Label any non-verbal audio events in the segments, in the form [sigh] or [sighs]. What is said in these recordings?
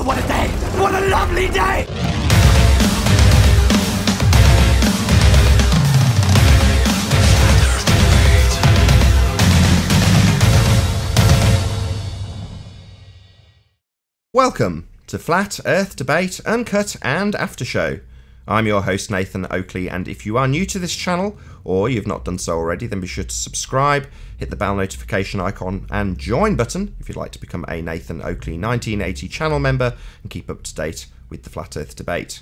Oh, what a day! What a lovely day! Welcome to Flat Earth Debate Uncut and After Show. I'm your host Nathan Oakley, and if you are new to this channel or you've not done so already, then be sure to subscribe, hit the bell notification icon, and join button if you'd like to become a Nathan Oakley 1980 channel member and keep up to date with the Flat Earth Debate.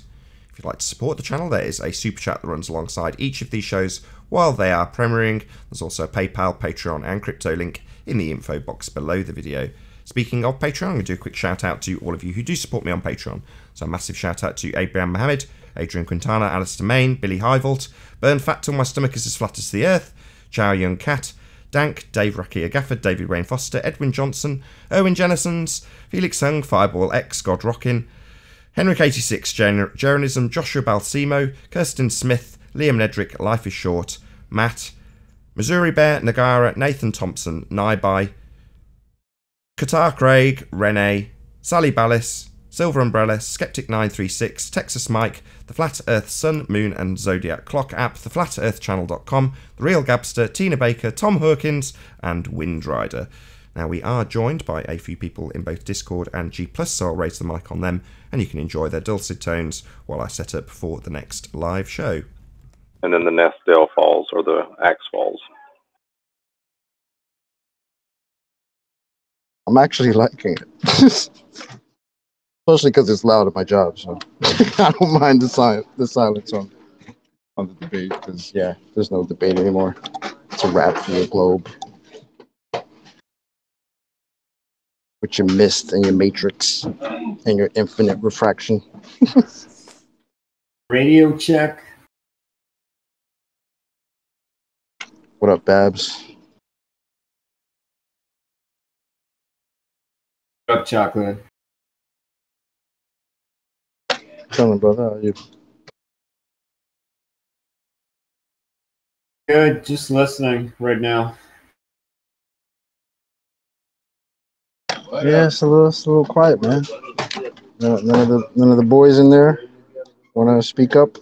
If you'd like to support the channel, there is a super chat that runs alongside each of these shows while they are premiering. There's also a PayPal, Patreon, and crypto link in the info box below the video. Speaking of Patreon, I'm going to do a quick shout out to all of you who do support me on Patreon. So, a massive shout out to Abraham Mohammed, Adrian Quintana, Alistair Main, Billy Highvolt, Burn Fat Till My Stomach is as Flat as the Earth, Chow Young Cat, Dank, Dave Rakia Gafford, David Wayne Foster, Edwin Johnson, Owen Jennisons, Felix Hung, Fireball X, God Rockin, Henrik86, Ger- Journalism, Joshua Balsimo, Kirsten Smith, Liam Nedrick, Life is Short, Matt, Missouri Bear, Nagara, Nathan Thompson, Naibai, Qatar Craig, Renee, Sally Ballis, Silver Umbrella, Skeptic936, Texas Mike, The Flat Earth Sun, Moon and Zodiac Clock app, theflatearthchannel.com, The Real Gabster, Tina Baker, Tom Hawkins, and Windrider. Now, we are joined by a few people in both Discord and G, so I'll raise the mic on them and you can enjoy their dulcet tones while I set up for the next live show. and then the Nestdale Falls or the Axe Falls. I'm actually liking it. [laughs] Especially because it's loud at my job, so [laughs] I don't mind the silence, the silence on on the debate. Because yeah, there's no debate anymore. It's a wrap for the globe. With your mist and your matrix and your infinite refraction. [laughs] Radio check. What up, Babs? What Up chocolate. Chilling, brother. How are you? Good. Just listening right now. Yeah, it's a little, it's a little quiet, man. None, none of the none of the boys in there want to speak up.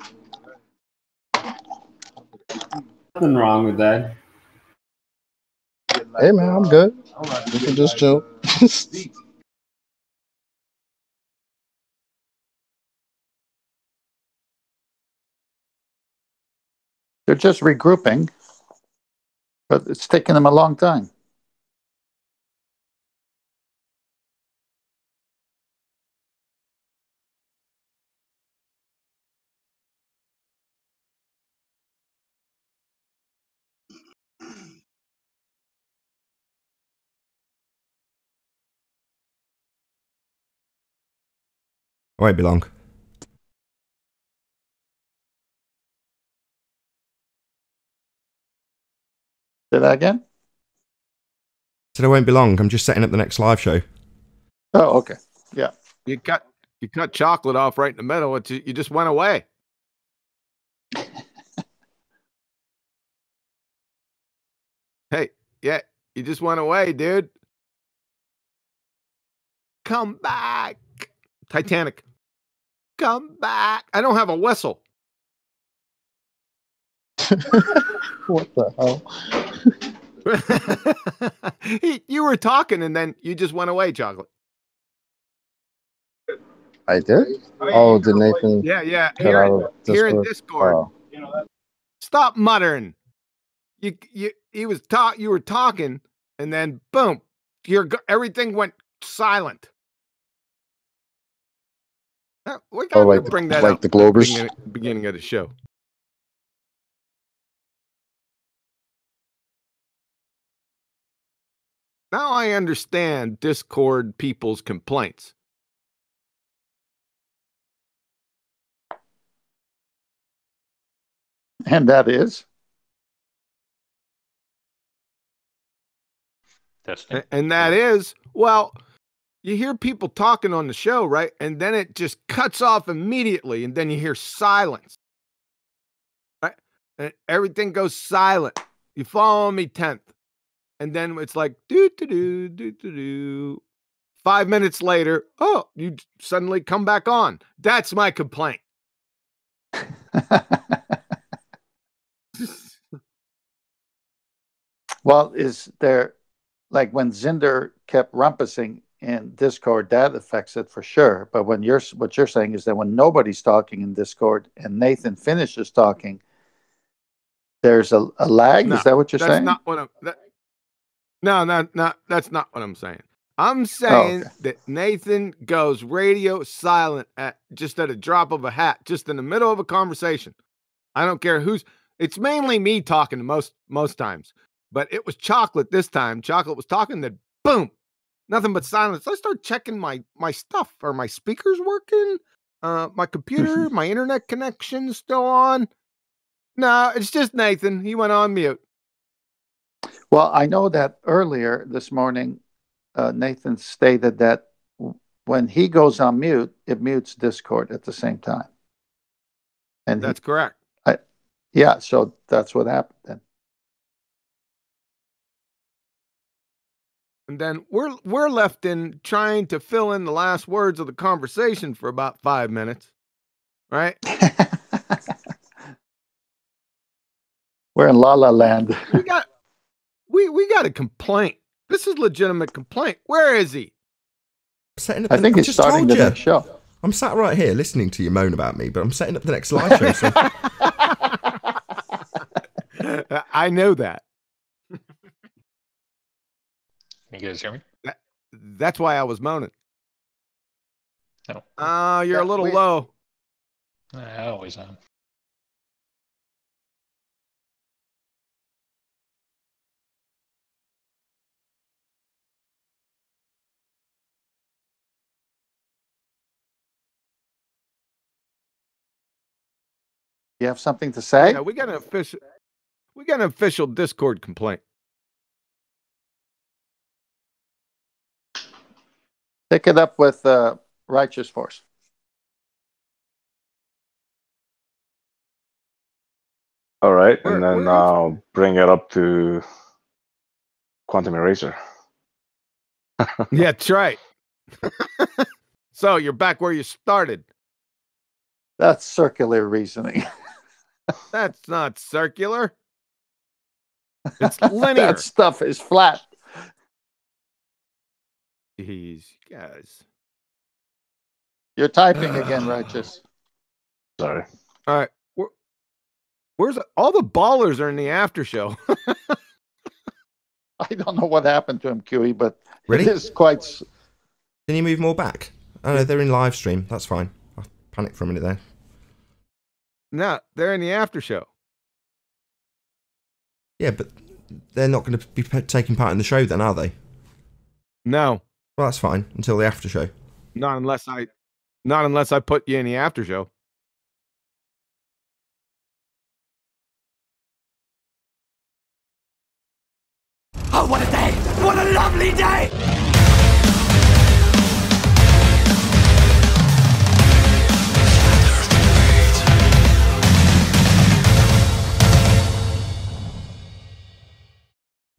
Nothing wrong with that. Hey, man, I'm good. We can just chill. [laughs] They're just regrouping, but it's taking them a long time. Won't be long. Say that again? So it won't be long. I'm just setting up the next live show. Oh, okay. Yeah. You cut you cut chocolate off right in the middle. It's, you just went away. [laughs] hey, yeah, you just went away, dude. Come back, Titanic. Come back. I don't have a whistle. [laughs] what the hell? [laughs] You were talking and then you just went away, chocolate. I did? Oh, did Nathan Yeah, yeah. Here, here in Discord? Oh, Stop muttering. You you he was talk you were talking and then boom, your everything went silent. We got to like- bring that like up the Globers? beginning, beginning of the show. Now I understand Discord people's complaints. And that is Testing. And that is, well, you hear people talking on the show, right? And then it just cuts off immediately, and then you hear silence. Right? And everything goes silent. You follow me, Tenth. And then it's like do do do do do do. Five minutes later, oh, you suddenly come back on. That's my complaint. [laughs] well, is there like when Zinder kept rumpusing in Discord, that affects it for sure. But when you're what you're saying is that when nobody's talking in Discord and Nathan finishes talking, there's a, a lag. No, is that what you're that's saying? not what I'm. That, no, no, no. That's not what I'm saying. I'm saying okay. that Nathan goes radio silent at just at a drop of a hat, just in the middle of a conversation. I don't care who's. It's mainly me talking most most times, but it was chocolate this time. Chocolate was talking. Then boom, nothing but silence. I start checking my my stuff. Are my speakers working? Uh, my computer, [laughs] my internet connection still on? No, it's just Nathan. He went on mute. Well, I know that earlier this morning, uh, Nathan stated that when he goes on mute, it mutes Discord at the same time. And he- That's correct. yeah, so that's what happened then. And then we're we're left in trying to fill in the last words of the conversation for about five minutes. Right? [laughs] We're in La La Land. We got we we got a complaint. This is legitimate complaint. Where is he? Setting up I think I he's starting told the next show. I'm sat right here listening to you moan about me, but I'm setting up the next live show. So [laughs] I know that. You guys hear me? That's why I was moaning. No. Oh, you're a little we- low. I always am. You have something to say? Yeah, we got an official we got an official Discord complaint. Pick it up with uh, Righteous Force. All right, Where- and then where I'll bring it up to Quantum Eraser. [laughs] Yeah, that's right. [laughs] so you're back where you started. That's circular reasoning. [laughs] That's not circular. It's [laughs] linear. that stuff is flat. Jeez, you guys. You're typing again, [sighs] Righteous. Sorry. All right. Where, where's all the ballers are in the after show? [laughs] I don't know what happened to him, QE, but Really? it is quite. can you move more back? Oh no, they're in live stream. That's fine. I panicked for a minute there. No, they're in the after show. Yeah, but they're not going to be taking part in the show then, are they? No, Well, that's fine until the after show. not unless I not unless I put you in the after show. Oh, what a day! What a lovely day!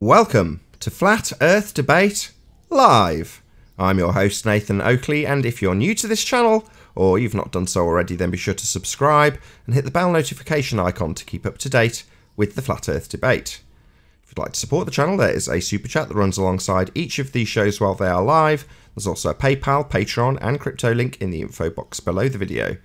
Welcome to Flat Earth Debate Live. I'm your host, Nathan Oakley, and if you're new to this channel, or you've not done so already, then be sure to subscribe and hit the bell notification icon to keep up to date with the Flat Earth Debate. If you'd like to support the channel, there is a super chat that runs alongside each of these shows while they are live. There's also a PayPal, Patreon, and crypto link in the info box below the video.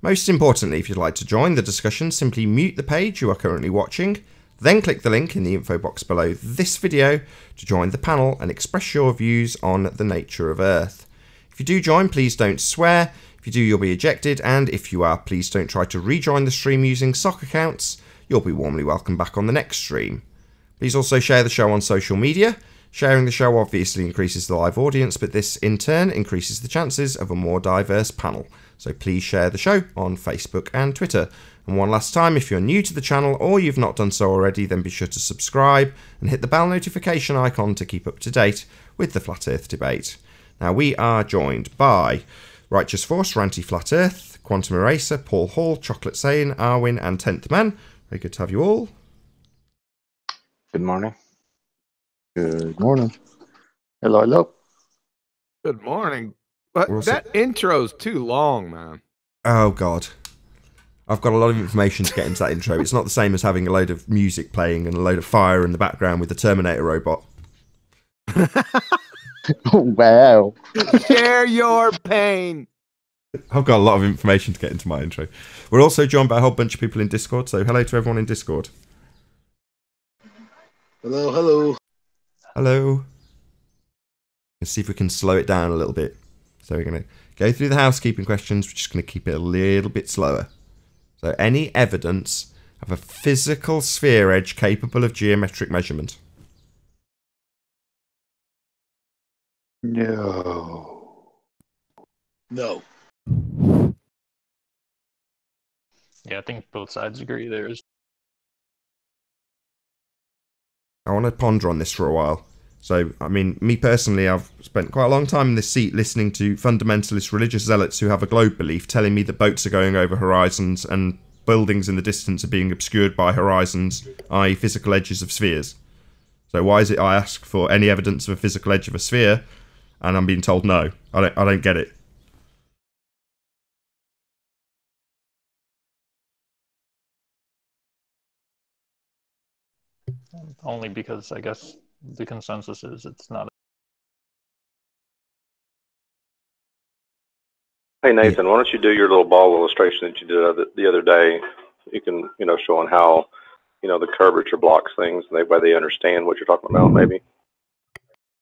Most importantly, if you'd like to join the discussion, simply mute the page you are currently watching, then click the link in the info box below this video to join the panel and express your views on the nature of Earth. If you do join, please don't swear. If you do, you'll be ejected, and if you are, please don't try to rejoin the stream using sock accounts. You'll be warmly welcome back on the next stream. Please also share the show on social media. Sharing the show obviously increases the live audience, but this in turn increases the chances of a more diverse panel. So please share the show on Facebook and Twitter. And one last time, if you're new to the channel or you've not done so already, then be sure to subscribe and hit the bell notification icon to keep up to date with the Flat Earth debate. Now, we are joined by Righteous Force, Ranty Flat Earth, Quantum Eraser, Paul Hall, Chocolate Sane, Arwin, and Tenth Man. Very good to have you all. Good morning. Good morning. Hello, hello. Good morning. But We're that intro's too long, man. Oh God, I've got a lot of information to get into that intro. It's not the same as having a load of music playing and a load of fire in the background with the Terminator robot. [laughs] wow. Share your pain. I've got a lot of information to get into my intro. We're also joined by a whole bunch of people in Discord, so hello to everyone in Discord. Hello, hello. Hello. Let's see if we can slow it down a little bit. So we're going to go through the housekeeping questions. We're just going to keep it a little bit slower. So, any evidence of a physical sphere edge capable of geometric measurement? No. No. Yeah, I think both sides agree. There's I want to ponder on this for a while. So, I mean, me personally, I've spent quite a long time in this seat listening to fundamentalist religious zealots who have a globe belief telling me that boats are going over horizons and buildings in the distance are being obscured by horizons, i.e., physical edges of spheres. So, why is it I ask for any evidence of a physical edge of a sphere and I'm being told no? I don't, I don't get it. only because I guess the consensus is it's not. Hey Nathan, why don't you do your little ball illustration that you did the other day? You can, you know, showing how, you know, the curvature blocks things, and the way they understand what you're talking about. Maybe.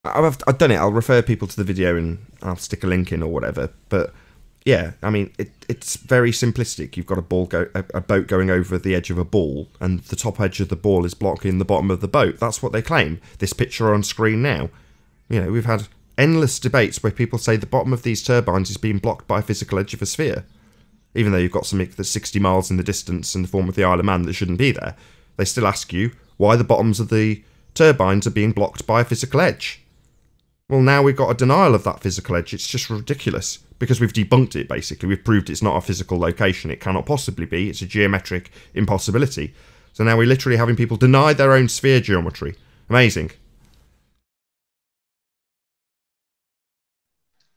I've, I've done it. I'll refer people to the video and I'll stick a link in or whatever. But yeah, I mean, it, it's very simplistic. You've got a ball go a, a boat going over the edge of a ball, and the top edge of the ball is blocking the bottom of the boat. That's what they claim. This picture on screen now. You know, we've had endless debates where people say the bottom of these turbines is being blocked by a physical edge of a sphere, even though you've got something that's 60 miles in the distance in the form of the Isle of Man that shouldn't be there. They still ask you why the bottoms of the turbines are being blocked by a physical edge. Well, now we've got a denial of that physical edge. It's just ridiculous because we've debunked it basically. We've proved it's not a physical location. It cannot possibly be. It's a geometric impossibility. So now we're literally having people deny their own sphere geometry. Amazing.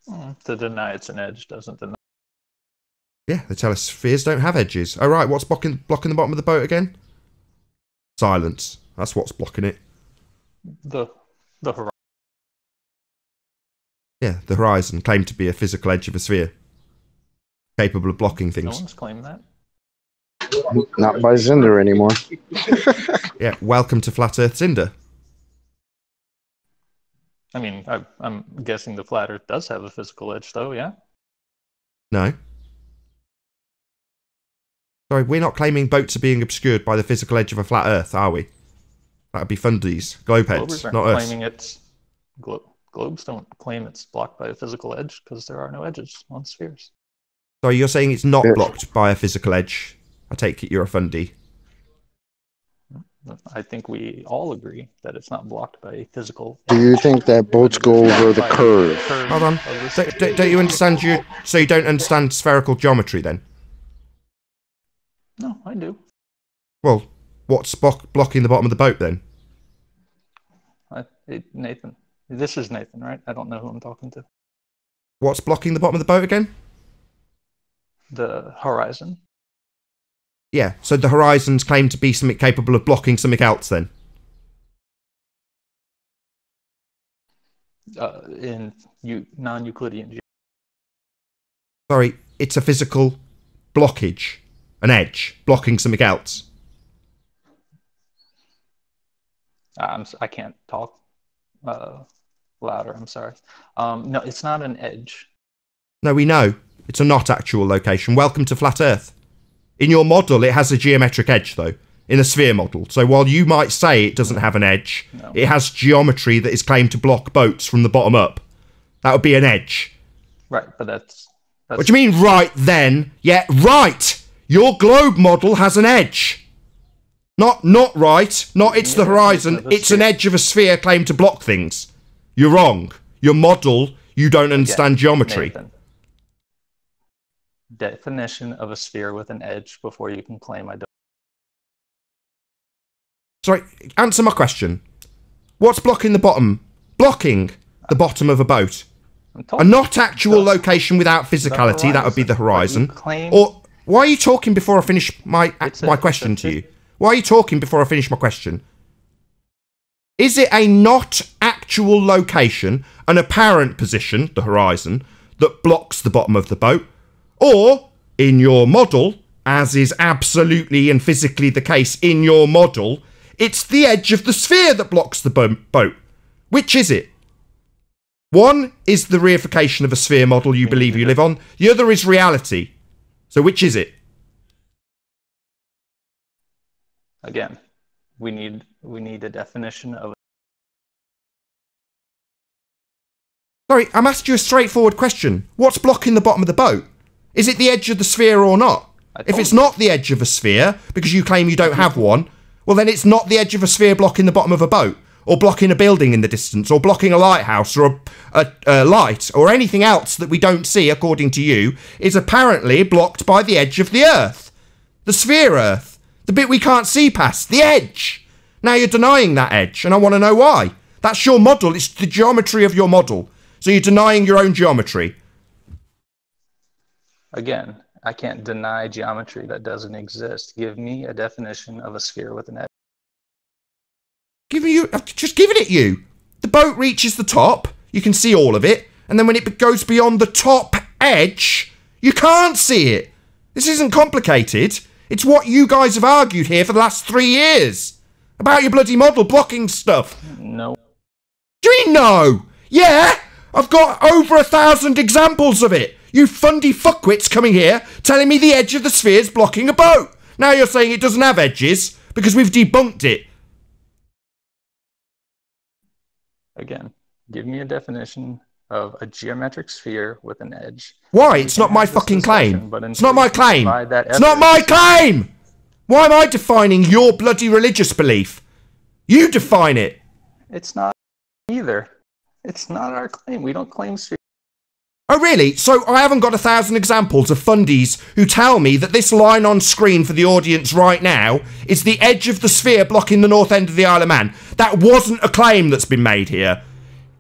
Mm, To deny it's an edge doesn't deny. Yeah, they tell us spheres don't have edges. Oh, right, what's blocking, blocking the bottom of the boat again? Silence. That's what's blocking it. The the horizon. Yeah, the horizon claimed to be a physical edge of a sphere. Capable of blocking No things. one's claimed that. Not by Zinder anymore. [laughs] Yeah, welcome to Flat Earth Zinder. I mean, I, I'm guessing the flat Earth does have a physical edge, though. Yeah. No. Sorry, we're not claiming boats are being obscured by the physical edge of a flat Earth, are we? That'd be Fundies, Globeheads, Globers aren't not us. claiming it's glo- globes don't claim it's blocked by a physical edge because there are no edges on spheres. So you're saying it's not blocked by a physical edge. I take it you're a Fundy. I think we all agree that it's not blocked by a physical. Do you think that boats go over the curve? Hold on. Don't, don't- don't you understand you? So you don't understand spherical geometry then? No, I do. Well, what's block, blocking the bottom of the boat then? I, it, Nathan, this is Nathan, right? I don't know who I'm talking to. What's blocking the bottom of the boat again? The horizon. Yeah, so the horizons claim to be something capable of blocking something else then. Uh, in you non-Euclidean. ge- Sorry, it's a physical blockage, an edge, blocking something else. I'm, s- I can't talk uh, louder. I'm sorry. Um, no, it's not an edge. No, we know. It's a not actual location. Welcome to Flat Earth. In your model, it has a geometric edge, though, in a sphere model. So while you might say it doesn't have an edge, No. it has geometry that is claimed to block boats from the bottom up. That would be an edge. Right, but that's. that's What do you mean, right then? Yeah, right! Your globe model has an edge. Not, not right. Not it's the horizon. it's It's an edge of a sphere claimed to block things. You're wrong. Your model, you don't understand geometry. Nathan. Definition of a sphere with an edge before you can claim I don't. Sorry, answer my question. What's blocking the bottom? Blocking the bottom of a boat. A not actual location without physicality, that would be the horizon. horizon. But you claim- Or why are you talking before I finish my a- my question to you? Why are you talking before I finish my question? Is it a not actual location, an apparent position, the horizon, that blocks the bottom of the boat? Or, in your model, as is absolutely and physically the case in your model, it's the edge of the sphere that blocks the bo- boat? Which is it? One is the reification of a sphere model you believe you live on, the other is reality. So, which is it? Again, we need we need a definition of Sorry, I'm asking you a straightforward question. What's blocking the bottom of the boat? Is it the edge of the sphere or not? If it's not the edge of a sphere, because you claim you don't have one, well, then it's not the edge of a sphere blocking the bottom of a boat, or blocking a building in the distance, or blocking a lighthouse, or a, a, a light, or anything else that we don't see, according to you, is apparently blocked by the edge of the Earth. The sphere Earth. The bit we can't see past. The edge. Now you're denying that edge, and I want to know why. That's your model. It's the geometry of your model. So you're denying your own geometry. again, I can't deny geometry that doesn't exist. Give me a definition of a sphere with an edge. Giving you, I've just given it you. The boat reaches the top. You can see all of it, and then when it goes beyond the top edge, you can't see it. This isn't complicated. It's what you guys have argued here for the last three years about your bloody model blocking stuff. No. Do you mean no? Yeah, I've got over a thousand examples of it. You fundy fuckwits coming here telling me the edge of the sphere's blocking a boat. Now you're saying it doesn't have edges because we've debunked it. Again, give me a definition of a geometric sphere with an edge. Why? It's not my fucking claim. but It's not my claim. It's not my claim. Why am I defining your bloody religious belief? You define it. It's not either. It's not our claim. We don't claim sphere. Oh, really? So I haven't got a thousand examples of fundies who tell me that this line on screen for the audience right now is the edge of the sphere blocking the north end of the Isle of Man. That wasn't a claim that's been made here.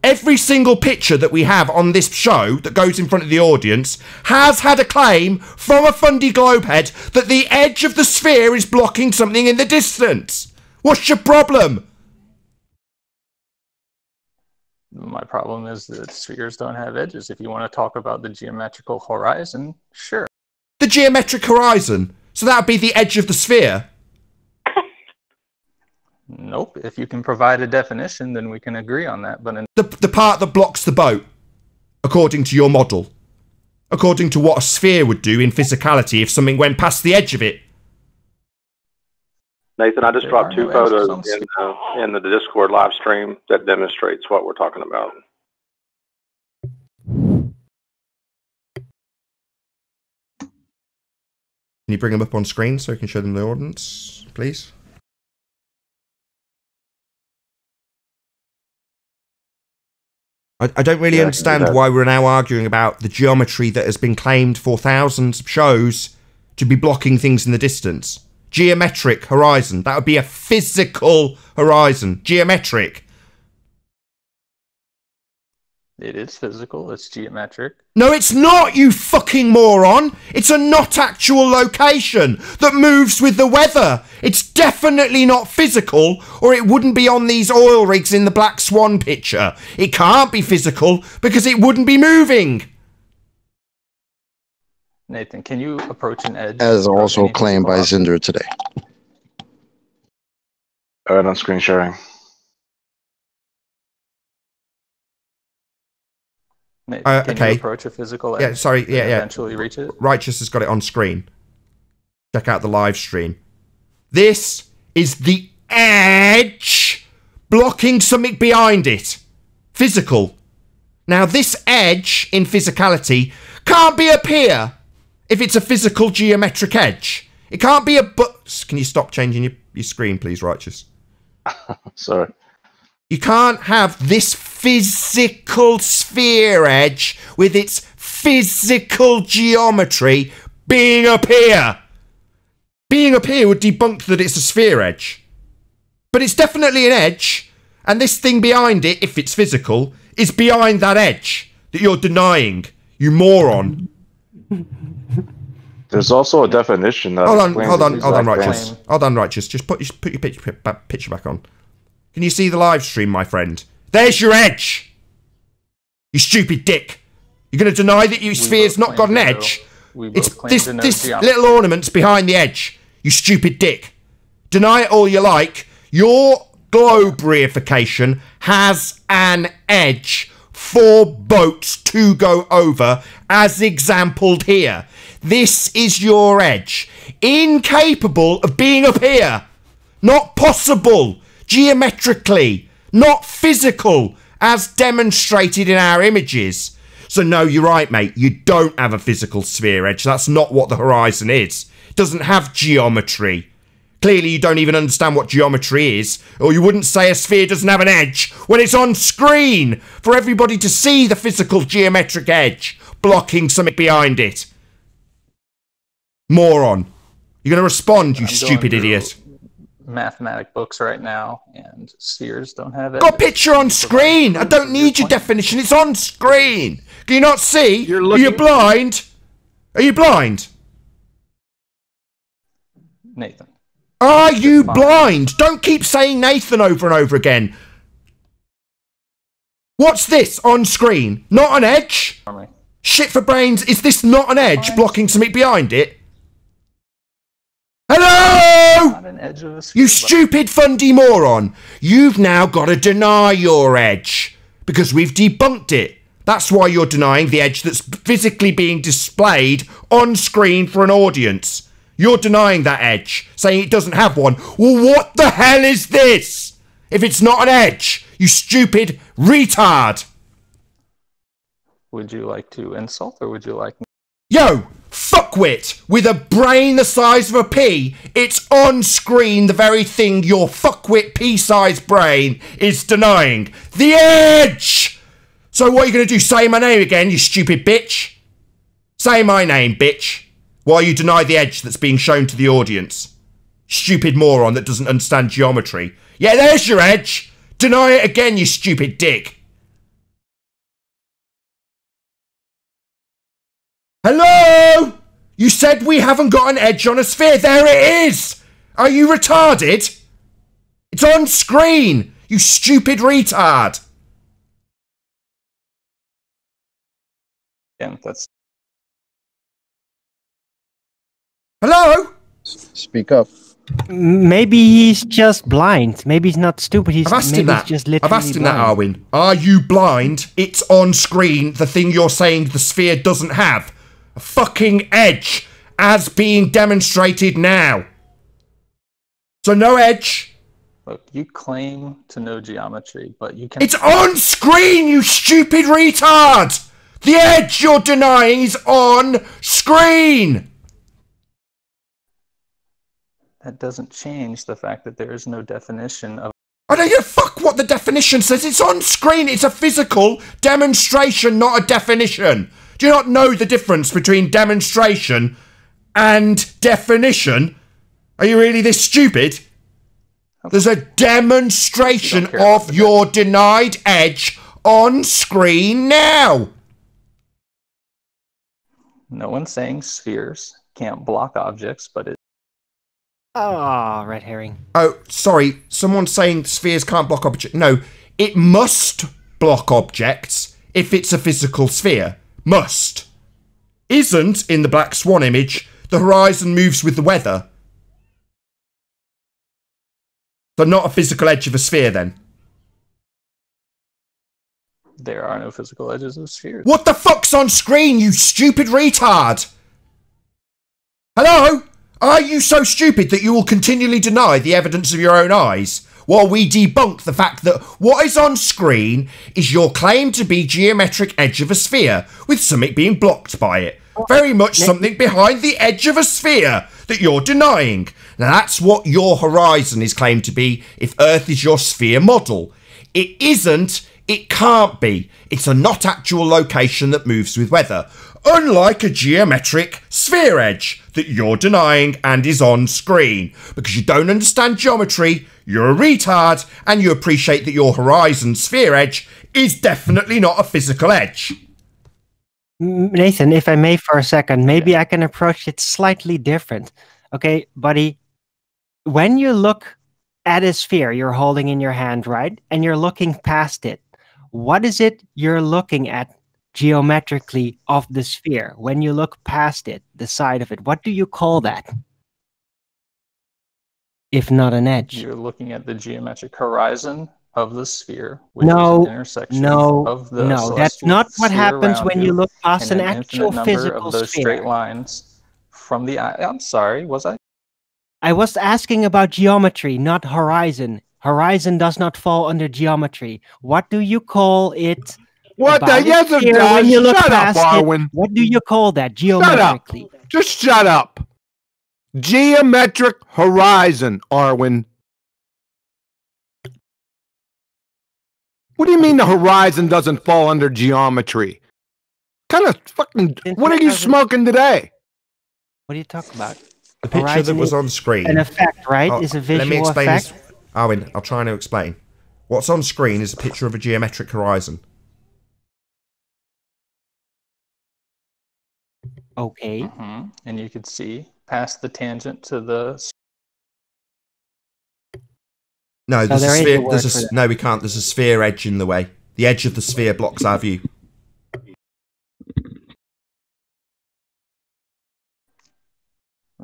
Every single picture that we have on this show that goes in front of the audience has had a claim from a fundy globehead that the edge of the sphere is blocking something in the distance. What's your problem? My problem is that spheres don't have edges. If you want to talk about the geometrical horizon, sure. The geometric horizon. So that would be the edge of the sphere. Nope. If you can provide a definition, then we can agree on that. But in, the, the part that blocks the boat, according to your model, according to what a sphere would do in physicality if something went past the edge of it. Nathan, I just There dropped two no photos in, uh, in the Discord live stream that demonstrates what we're talking about. Can you bring them up on screen so we can show them the audience, please? I, I don't really Yeah, I can do understand that. why we're now arguing about the geometry that has been claimed for thousands of shows to be blocking things in the distance. Geometric horizon. That would be a physical horizon. Geometric. it is physical. It's geometric. No, it's not, you fucking moron. It's a not actual location that moves with the weather. It's definitely not physical, or it wouldn't be on these oil rigs in the Black Swan picture. It can't be physical because it wouldn't be moving. Nathan, can you approach an edge? As also claimed by physical Zinder today. All right, on screen sharing. Nathan, Uh, can okay. you approach a physical edge? Yeah, sorry, yeah, and yeah. Eventually reach it. Righteous has got it on screen. Check out the live stream. This is the edge blocking something behind it. Physical. Now, this edge in physicality can't be up here if it's a physical geometric edge. It can't be a but. Can you stop changing your, your screen, please, Righteous? [laughs] Sorry. You can't have this physical sphere edge with its physical geometry being up here. Being up here would debunk that it's a sphere edge. But it's definitely an edge, and this thing behind it, if it's physical, is behind that edge. that you're denying. You moron. [laughs] There's also a definition that. Hold on, hold on, hold on, exact righteous. thing. Hold on, righteous. Just put your, put your picture, back- picture back on. Can you see the live stream, my friend? There's your edge. You stupid dick. You're going to deny that your sphere's not got an claim to know- edge? we It's this this little ornament's behind the edge. You stupid dick. Deny it all you like. Your globe reification has an edge for boats to go over, as exampled here. This is your edge. Incapable of being up here. Not possible. Geometrically. Not physical, as demonstrated in our images. So, no, you're right, mate. You don't have a physical sphere edge. That's not what the horizon is. It doesn't have geometry. Clearly, you don't even understand what geometry is, or you wouldn't say a sphere doesn't have an edge when it's on screen for everybody to see the physical geometric edge blocking something behind it. Moron. You're going to respond, you I'm stupid through idiot. Mathematic books right now, and Sears don't have it. Got a picture on screen. I don't need your definition. It's on screen. Can you not see? You're Are you looking- blind? Are you blind? Nathan. Are you Fine. blind? Don't keep saying Nathan over and over again. What's this on screen? Not an edge? Shit for brains. Is this not an edge blocking something behind it? Hello? Not an edge of a sphere. You stupid fundy moron! You've now got to deny your edge because we've debunked it. That's why you're denying the edge that's physically being displayed on screen for an audience. You're denying that edge, saying it doesn't have one. Well, what the hell is this? If it's not an edge, you stupid retard! Would you like to insult, or would you like Yo, fuckwit with a brain the size of a pea. It's on screen the very thing your fuckwit pea-sized brain is denying. The edge! So what are you going to do? Say my name again, you stupid bitch? Say my name, bitch. While you deny the edge that's being shown to the audience. Stupid moron that doesn't understand geometry. Yeah, there's your edge. Deny it again, you stupid dick. Hello? You said we haven't got an edge on a sphere. There it is. Are you retarded? It's on screen. You stupid retard. again? That's Hello? Speak up. Maybe he's just blind. Maybe he's not stupid. He's I've asked maybe him that. he's just I've asked him blind. that, Arwin. Are you blind? It's on screen. The thing you're saying the sphere doesn't have. Fucking edge. As being demonstrated now. So no edge. look. You claim to know geometry, but you can. It's on screen, you stupid retard! The edge you're denying is on screen! That doesn't change the fact that there is no definition of I don't give a fuck what the definition says. It's on screen. It's a physical demonstration, not a definition. Do you not know the difference between demonstration and definition? Are you really this stupid? There's a demonstration care of the your denied edge on screen now. no one's saying spheres can't block objects, but it Oh, red herring. Oh, sorry. Someone's saying spheres can't block objects. No, it must block objects if it's a physical sphere. Must. Isn't in the Black Swan image. The horizon moves with the weather. So not a physical edge of a sphere then. there are no physical edges of spheres. What the fuck's on screen, you stupid retard? Hello? Are you so stupid that you will continually deny the evidence of your own eyes while we debunk the fact that what is on screen is your claim to be geometric edge of a sphere with something being blocked by it? Very much something behind the edge of a sphere that you're denying. Now that's what your horizon is claimed to be if Earth is your sphere model. It isn't, it can't be. It's a not actual location that moves with weather. Unlike a geometric sphere edge that you're denying and is on screen. Because you don't understand geometry, you're a retard, and you appreciate that your horizon sphere edge is definitely not a physical edge. Nathan, if I may for a second, maybe I can approach it slightly different. Okay, buddy, when you look at a sphere you're holding in your hand, right? And you're looking past it, what is it you're looking at geometrically of the sphere? When you look past it, the side of it, what do you call that? If not an edge. You're looking at the geometric horizon of the sphere, which No, is an intersection no, of the no, that's celestial not what sphere happens around when you look past and an infinite actual number physical of those sphere. straight lines from the eye. I'm sorry, was I? I was asking about geometry, not horizon. Horizon does not fall under geometry. What do you call it? What the about a yes it does. when you look Shut up, past it? What do you call that up. geometrically? Just shut up. Geometric horizon, Arwen. What do you mean the horizon doesn't fall under geometry? Kind of fucking. What are you smoking today? What are you talking about? The picture that was on screen. An effect, right? Oh, is a visual Let me explain effect. this. Arwen, I'll try and explain. What's on screen is a picture of a geometric horizon. Okay. Mhm. And you could see past the tangent to the s- No, there's there a is a There's a for s- that. no, we can't. There's a sphere edge in the way. The edge of the sphere blocks our view.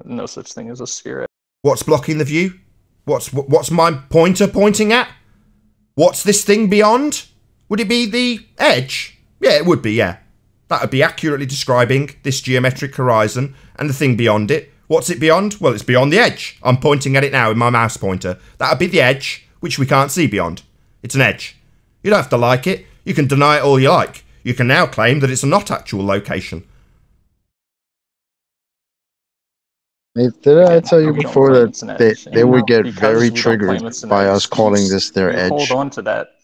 no such thing as a sphere. What's blocking the view? What's what's my pointer pointing at? What's this thing beyond? Would it be the edge? Yeah, it would be. Yeah, that would be accurately describing this geometric horizon and the thing beyond it. What's it beyond? Well, it's beyond the edge. I'm pointing at it now with my mouse pointer. That would be the edge, which we can't see beyond. It's an edge. You don't have to like it. You can deny it all you like. You can now claim that it's a not actual location. Did I tell you before that they, they would get very we don't claim triggered by us calling this their edge? Hold on to that.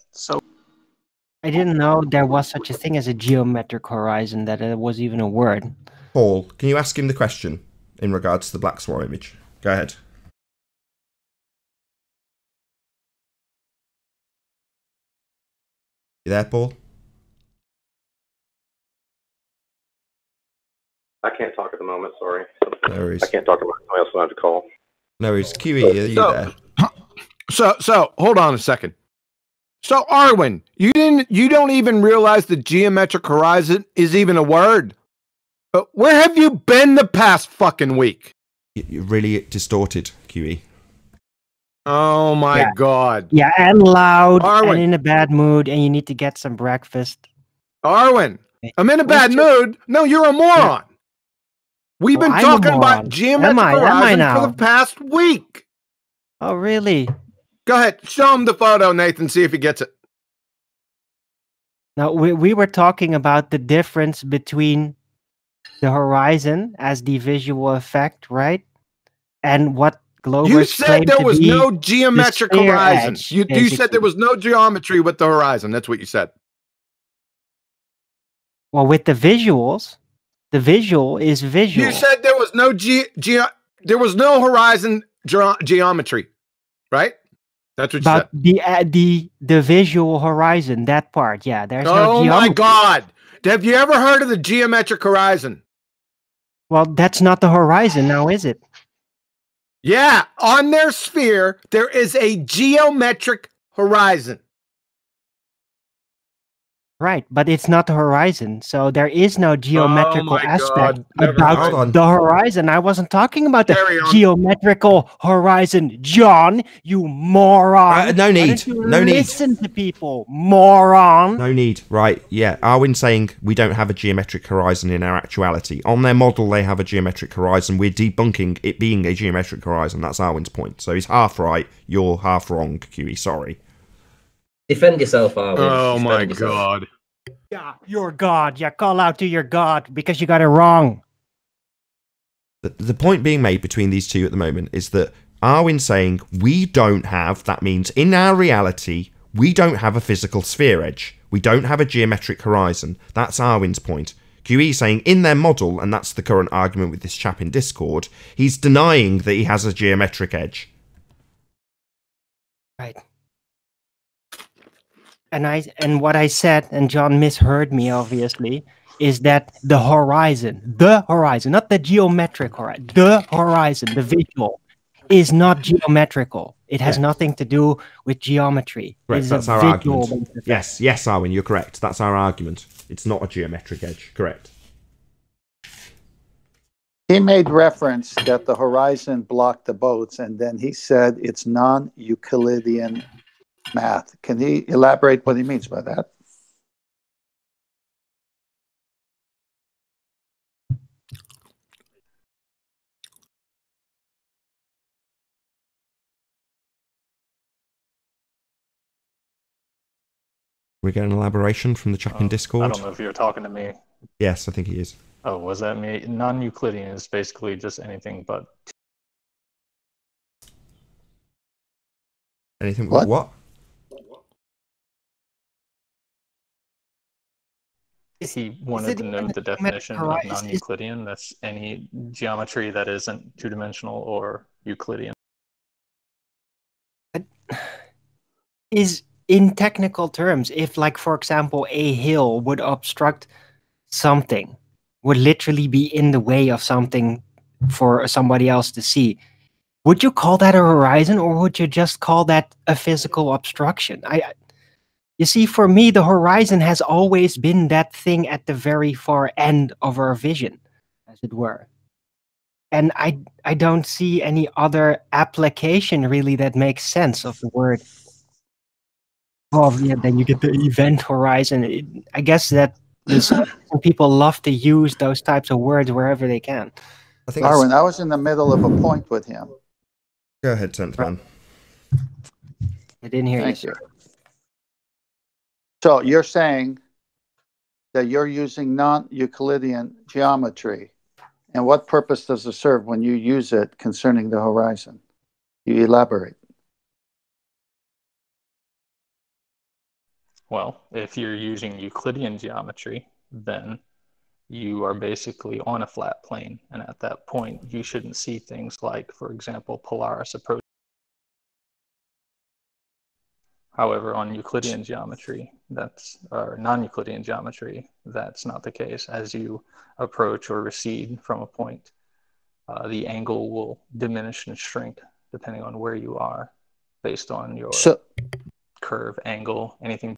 So I didn't know there was such a thing as a geometric horizon, that it was even a word. Paul, can you ask him the question in regards to the Black Swan image? Go ahead. You there, Paul? I can't talk at the moment. Sorry. No worries. I can't talk about somebody else. I have to call. No worries. QE, are you So- there? [clears throat] So so hold on a second. So Arwen, you didn't you don't even realize the geometric horizon is even a word. But where have you been the past fucking week? You- You're really distorted. QE. Oh my Yeah. god. Yeah, and loud Arwen. and in a bad mood, and you need to get some breakfast. Arwen, I'm in a bad mood. No, you're a moron. We've Well, been I'm talking about geometric Am I? Am I horizon now? for the past week. Oh, really? Go ahead, show him the photo, Nathan. See if he gets it. Now we, we were talking about the difference between the horizon as the visual effect, right? And what Globers You said there was no geometric horizon. edge, You, you said there was no geometry with the horizon. That's what you said. Well, with the visuals, the visual is visual. You said there was no ge- ge- there was no horizon ge- geometry, right? That's what you about said. the uh, the the visual horizon, that part. Yeah, there's no Oh my god! Have you ever heard of the geometric horizon? Well, that's not the horizon now, is it? Yeah, on their sphere there is a geometric horizon. Right, but it's not the horizon. So there is no geometrical Oh aspect God, never about the horizon. I wasn't talking about the on. geometrical horizon, John. You moron. Uh, no need, don't no need. Listen to people, moron. No need. Right, yeah. Arwin's saying we don't have a geometric horizon in our actuality. On their model, they have a geometric horizon. We're debunking it being a geometric horizon. That's Arwin's point. So he's half right, you're half wrong, QE. Sorry. Defend yourself, Arwen. Oh Defend my yourself. god! Yeah, your God. Yeah, call out to your God because you got it wrong. The, the point being made between these two at the moment is that Arwin's saying we don't have, that means in our reality, we don't have a physical sphere edge. We don't have a geometric horizon. That's Arwin's point. QE saying in their model, and that's the current argument with this chap in Discord, he's denying that he has a geometric edge. Right. And I and what I said, and John misheard me obviously, is that the horizon, the horizon, not the geometric horizon, mm. the horizon, the visual, is not geometrical. It has Yeah. nothing to do with geometry. Correct. That's our argument. based effect. Yes, yes, Arwin, you're correct. That's our argument. It's not a geometric edge. Correct. He made reference that the horizon blocked the boats, and then he said it's non-Euclidean math. Can he elaborate what he means by that? We get an elaboration from the chap in um, Discord. I don't know if you're talking to me. Yes, I think he is. Oh, was that me? Non-Euclidean is basically just anything but Anything What? what? He wanted to know the definition of non-Euclidean. That's any geometry that isn't two-dimensional or Euclidean. is in technical terms if like for example a hill would obstruct something would literally be in the way of something for somebody else to see would you call that a horizon or would you just call that a physical obstruction i I- you see for me the horizon has always been that thing at the very far end of our vision as it were and i i don't see any other application really that makes sense of the word well, yeah, then you get the event horizon. It, I guess that [coughs] some people love to use those types of words wherever they can. I think. it's- Arwen, I was in the middle of a point with him. Go ahead, tenth man. I didn't hear Thank you. you. So you're saying that you're using non-Euclidean geometry, and what purpose does it serve when you use it concerning the horizon? You elaborate. Well, if you're using Euclidean geometry, then you are basically on a flat plane. And at that point, you shouldn't see things like, for example, Polaris approach. However, on Euclidean geometry, that's or non-Euclidean geometry, that's not the case. As you approach or recede from a point, uh, the angle will diminish and shrink depending on where you are, based on your So, curve, angle, anything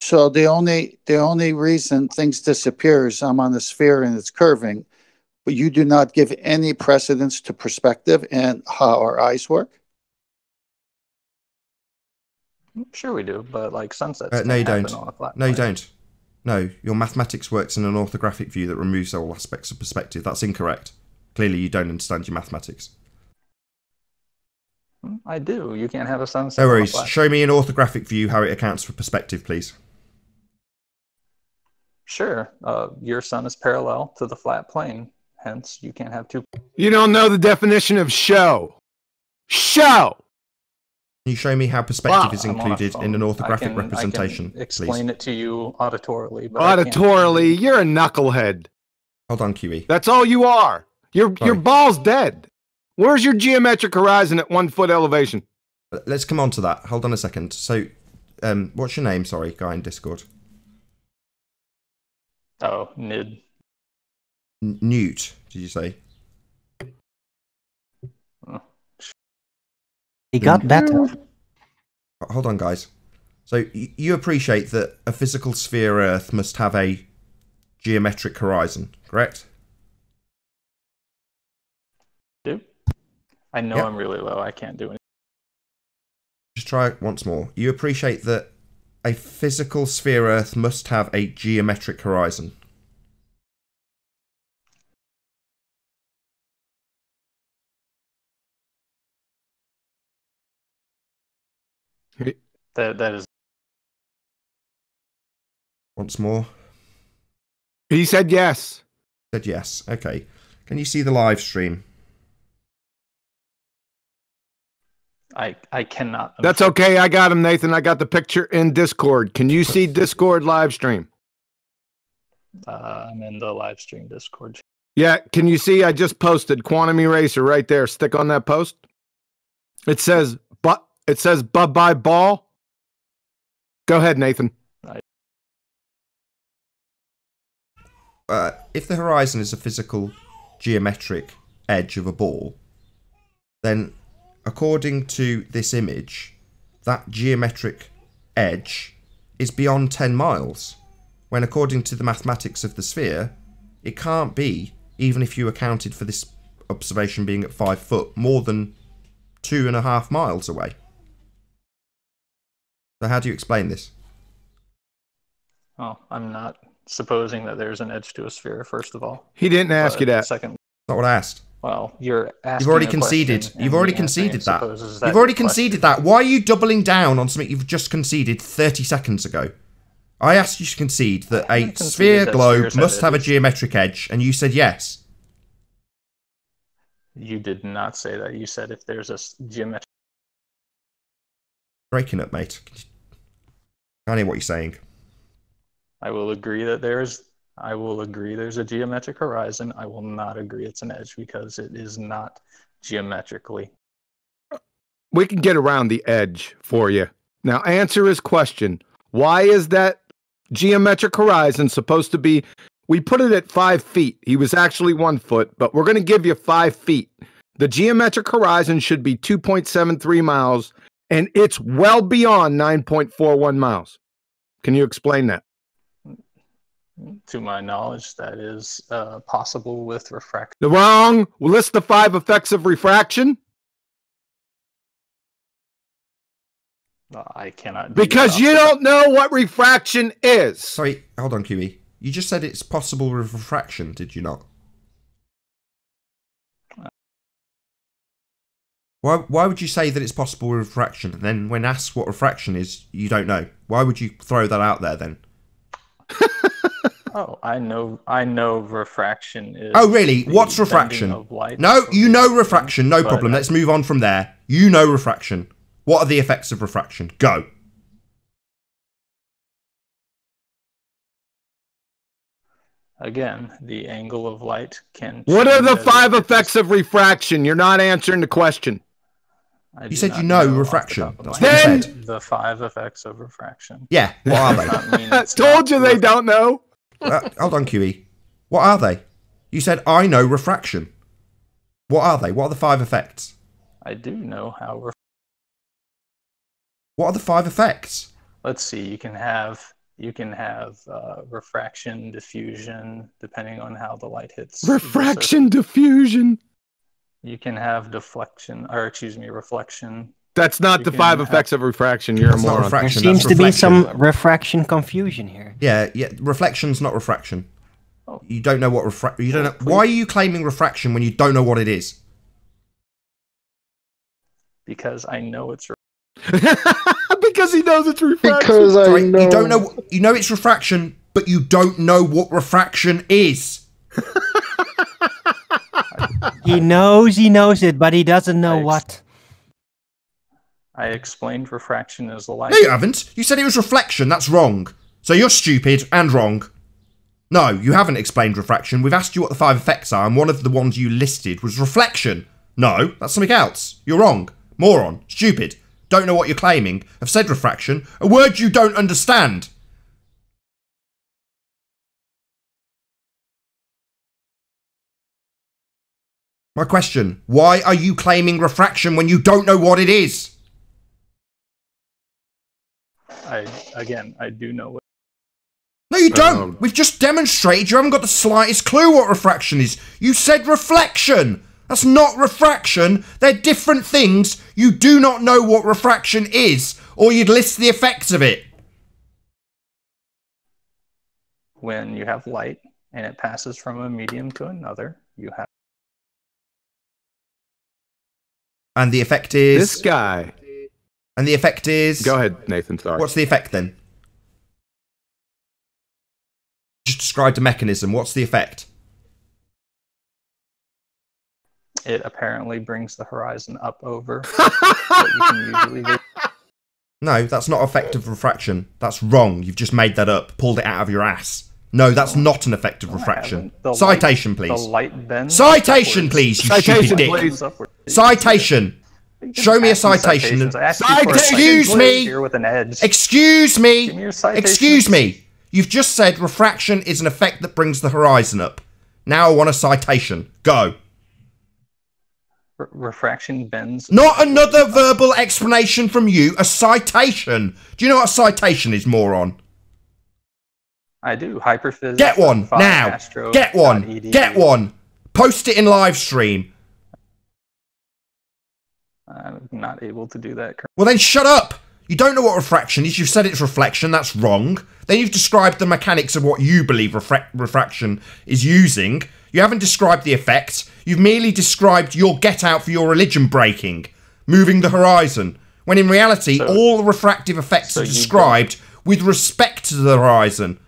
so the only the only reason things disappear is I'm on a sphere and it's curving, but you do not give any precedence to perspective and how our eyes work. Sure, we do, but like sunsets. Uh, no, you don't. On a flat No, you don't. No, your mathematics works in an orthographic view that removes all aspects of perspective. That's incorrect. Clearly, you don't understand your mathematics. Hmm, I do. You can't have a sunset. No on a worries. flat- Show me an orthographic view how it accounts for perspective, please. Sure. Uh, your sun is parallel to the flat plane. Hence, you can't have two. You don't know the definition of show. Show. Can you show me how perspective Wow. is I'm on a included in an orthographic I can- I can representation, explain please? it to you auditorily, but Auditorily, you're a knucklehead. Hold on, QE. That's all you are. Your your ball's dead. Where's your geometric horizon at one foot elevation? Let's come on to that. Hold on a second. So, um, what's your name? Sorry, guy in Discord. Oh, nid. N- Newt, did you say? He got mm. better. Hold on, guys. So y- you appreciate that a physical sphere Earth must have a geometric horizon, correct? Do. I know Yep. I'm really low. I can't do anything. Just try it once more. You appreciate that a physical sphere Earth must have a geometric horizon. That that is Once more. He said yes. Said yes. Okay. Can you see the live stream? I I cannot. That's okay. I got him, Nathan. I got the picture in Discord. Can you see Discord live stream? Uh, I'm in the live stream Discord. Yeah. Can you see? I just posted Quantum Eraser right there. Stick on that post. It says, but it says bye bye ball. Go ahead, Nathan. uh, if the horizon is a physical geometric edge of a ball, then according to this image, that geometric edge is beyond 10 miles. When according to the mathematics of the sphere, it can't be, even if you accounted for this observation being at five foot, more than two and a half miles away. So how do you explain this? Oh, I'm not supposing that there's an edge to a sphere, first of all. He didn't ask But you that. Second, Not what I asked. well, you're asking. You've already a conceded. You've already conceded that. supposes You've already your question- conceded that. Why are you doubling down on something you've just conceded 30 seconds ago? I asked you to concede that a sphere that globe spheres have must have a geometric edge, and you said yes. You did not say that. You said if there's a geometric. Breaking up, mate. I hear what you're saying. I will agree that there's. I will agree there's a geometric horizon. I will not agree it's an edge because it is not geometrically. We can get around the edge for you. Now, answer his question. Why is that geometric horizon supposed to be? We put it at five feet. He was actually one foot, but we're going to give you five feet. The geometric horizon should be 2.73 miles, and it's well beyond 9.41 miles. Can you explain that? To my knowledge, that is uh, possible with refraction. The wrong. List the five effects of refraction. I cannot. Because you don't know what refraction is. Sorry, hold on, QE. You just said it's possible with refraction, did you not? Why, why would you say that it's possible with refraction? And then when asked what refraction is, you don't know. Why would you throw that out there then? [laughs] Oh, I know. I know refraction is. Oh, really? What's refraction? No, you know refraction. No problem. I- Let's move on from there. You know refraction. What are the effects of refraction? Go. Again, the angle of light can. What are the five effects of refraction? You're not answering the question. I You said you know off the refraction. top of That's my what you said. The five effects of refraction. Yeah. What are they? mean [laughs] Told you they ref- don't know. Uh, hold on, QE. What are they? You said I know refraction. What are they? What are the five effects? I do know how. Ref- What are the five effects? Let's see. You can have you can have uh, refraction, diffusion, depending on how the light hits. Refraction, diffusion. You can have deflection, or excuse me, reflection. That's not You the can five have- effects of refraction. You're That's a not moron. There seems that's to be some refraction confusion here. Yeah, yeah. Reflection's not refraction. Oh. You don't know what refra- You don't know. Oh, why are you claiming refraction when you don't know what it is? Because I know it's. Re- [laughs] because he knows it's refraction. Because I Sorry, know. you don't know. You know it's refraction, but you don't know what refraction is. [laughs] He knows he knows it, but he doesn't know Thanks. what. I explained refraction as the light. No, you haven't. You said it was reflection. That's wrong. So you're stupid and wrong. No, you haven't explained refraction. We've asked you what the five effects are, and one of the ones you listed was reflection. No, that's something else. You're wrong. Moron. Stupid. Don't know what you're claiming. I've said refraction, a word you don't understand. My question why are you claiming refraction when you don't know what it is? I again, I do know what. No, you don't. Um, We've just demonstrated you haven't got the slightest clue what refraction is. You said reflection. That's not refraction. They're different things. You do not know what refraction is, or you'd list the effects of it. When you have light and it passes from a medium to another, you have. And the effect is. This guy. And the effect is. Go ahead, Nathan. Sorry. What's the effect then? Just described a mechanism. What's the effect? It apparently brings the horizon up over. [laughs] what you can usually do. No, that's not effective refraction. That's wrong. You've just made that up, pulled it out of your ass. No, that's not an effect of refraction. haven't. The Citation, light- please. The light bends. Citation, upwards. please, you Citation, stupid dick. please. Upward. Citation. Show me a ask citation. citations. I asked you for a Excuse me. Here with an edge. Excuse me me. your citation. Excuse me. You've just said refraction is an effect that brings the horizon up. Now I want a citation. Go. Re- refraction bends. Not another verbal explanation from you, a citation. Do you know what a citation is, moron? I do. Hyperphysics. Get one now. Astro Get one. edu. Get one. Post it in live stream. I'm not able to do that. Well, then shut up. You don't know what refraction is. You've said it's reflection. That's wrong. Then you've described the mechanics of what you believe refra- refraction is using. You haven't described the effect. You've merely described your get out for your religion breaking, moving the horizon. When in reality, all the refractive effects so are described with respect to the horizon.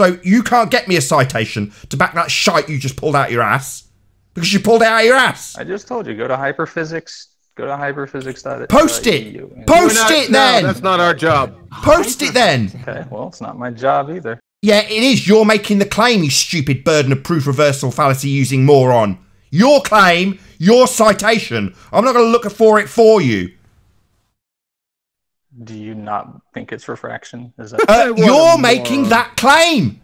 So you can't get me a citation to back that shite you just pulled out your ass because you pulled it out your ass. I just told you. Go to hyperphysics. Go to hyperphysics. Post it. Post it no, then. that's not our job. Post it then. [laughs] Okay. Well, it's not my job either. Yeah, it is. You're making the claim, you stupid burden of proof reversal fallacy using moron. Your claim, your citation. I'm not going to look for it for you. Do you not think it's refraction? Is that? Uh, you're making that claim.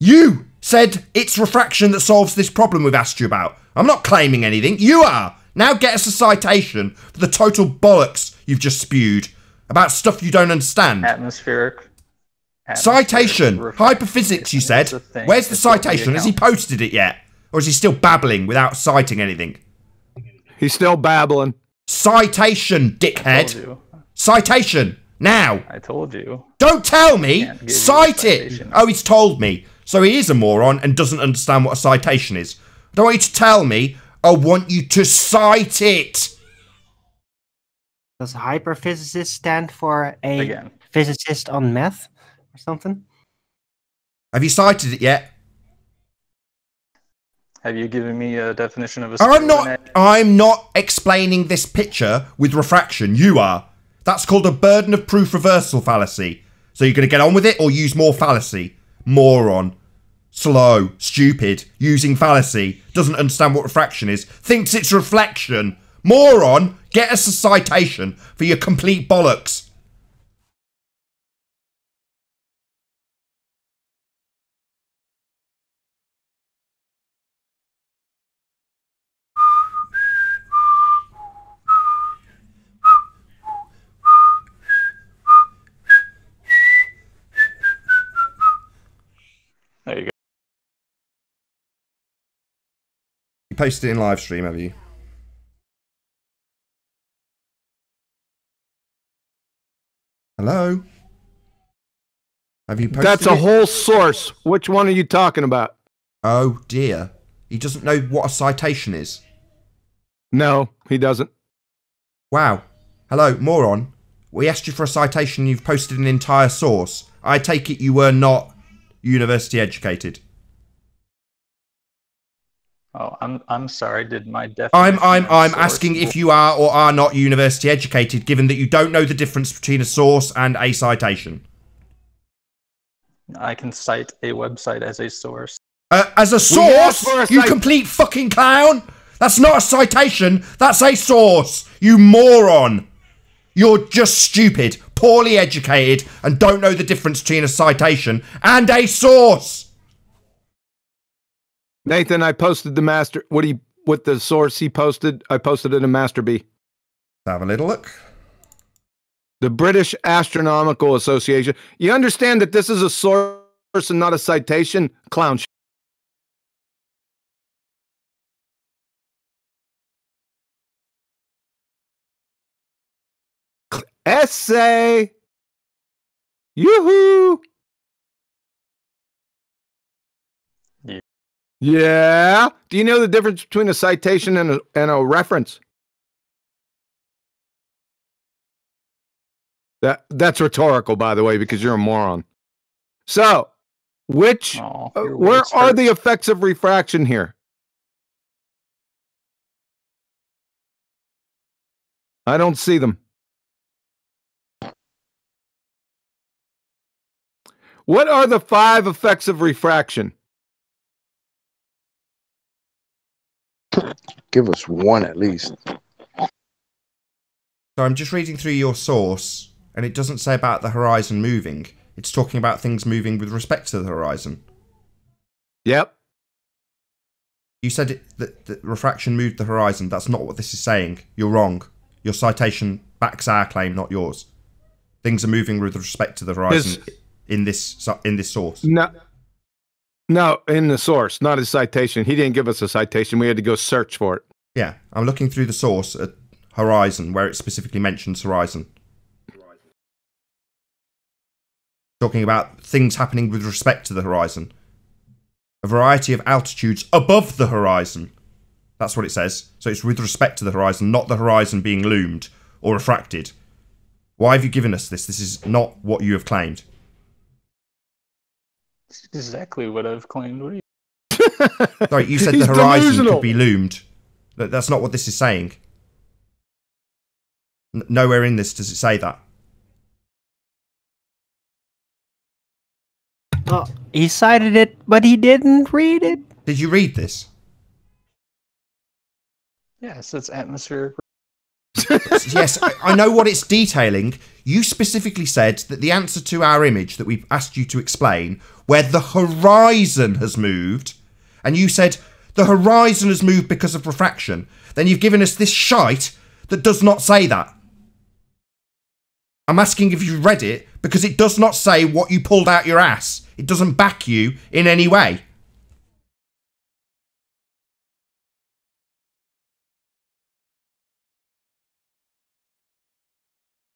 You said it's refraction that solves this problem we've asked you about. I'm not claiming anything. You are. Now get us a citation for the total bollocks you've just spewed about stuff you don't understand. atmospheric. Citation. refraction. Hyperphysics, you said. It's. Where's the It's citation? Has he posted it yet? Or is he still babbling without citing anything? He's still babbling. Citation, told dickhead. You. Citation. Now. I told you. Don't tell me. Can't give you a Cite it. Oh, he's told me. So he is a moron and doesn't understand what a citation is. I don't want you to tell me. I want you to cite it. Does hyperphysicist stand for a Again. physicist on meth or something? Have you cited it yet? Have you given me a definition of a? I'm not. I'm not explaining this picture with refraction. You are. That's called a burden of proof reversal fallacy. So you're going to get on with it or use more fallacy? Moron. Slow. Stupid. Using fallacy. Doesn't understand what refraction is. Thinks it's reflection. Moron. Get us a citation for your complete bollocks. Posted it in live stream, have you? Hello? Have you posted That's a it? whole source. Which one are you talking about? Oh dear. He doesn't know what a citation is. No, he doesn't. Wow. Hello, moron. We asked you for a citation you've posted an entire source. I take it you were not university educated. Oh, I'm I'm sorry. Did my definition? I'm I'm I'm asking if you are or are not university educated given that you don't know the difference between a source and a citation. I can cite a website as a source. Uh, as a source, a you complete fucking clown. That's not a citation. That's a source. You moron. You're just stupid, poorly educated, and don't know the difference between a citation and a source. Nathan, I posted the master. What he with the source he posted? I posted it in Master B. Have a little look. The British Astronomical Association. You understand that this is a source and not a citation? Clown. Essay. Yoo-hoo. Yeah. Do you know the difference between a citation and a, and a reference? That that's rhetorical, by the way, because you're a moron. So, which Oh, uh, where are hurt. the effects of refraction here? I don't see them. What are the five effects of refraction? Give us one at least. So I'm just reading through your source, and it doesn't say about the horizon moving. It's talking about things moving with respect to the horizon. Yep. You said it, that, that refraction moved the horizon. That's not what this is saying. You're wrong. Your citation backs our claim, not yours. Things are moving with respect to the horizon in this in this source. No. No, in the source, not his citation. He didn't give us a citation. We had to go search for it. Yeah, I'm looking through the source at Horizon, where it specifically mentions Horizon. Talking about things happening with respect to the horizon. A variety of altitudes above the horizon. That's what it says. So it's with respect to the horizon, not the horizon being loomed or refracted. Why have you given us this? This is not what you have claimed. It's exactly what I've claimed. What are you? [laughs] Sorry, you said the horizon delusional. could be loomed. That's not what this is saying. N- Nowhere in this does it say that. Well, he cited it, but he didn't read it. Did you read this? Yes, it's atmospheric. Yes, I, know what it's detailing. You specifically said that the answer to our image that we've asked you to explain, where the horizon has moved, and you said the horizon has moved because of refraction, then you've given us this shite that does not say that. I'm asking if you've read it because it does not say what you pulled out your ass. It doesn't back you in any way.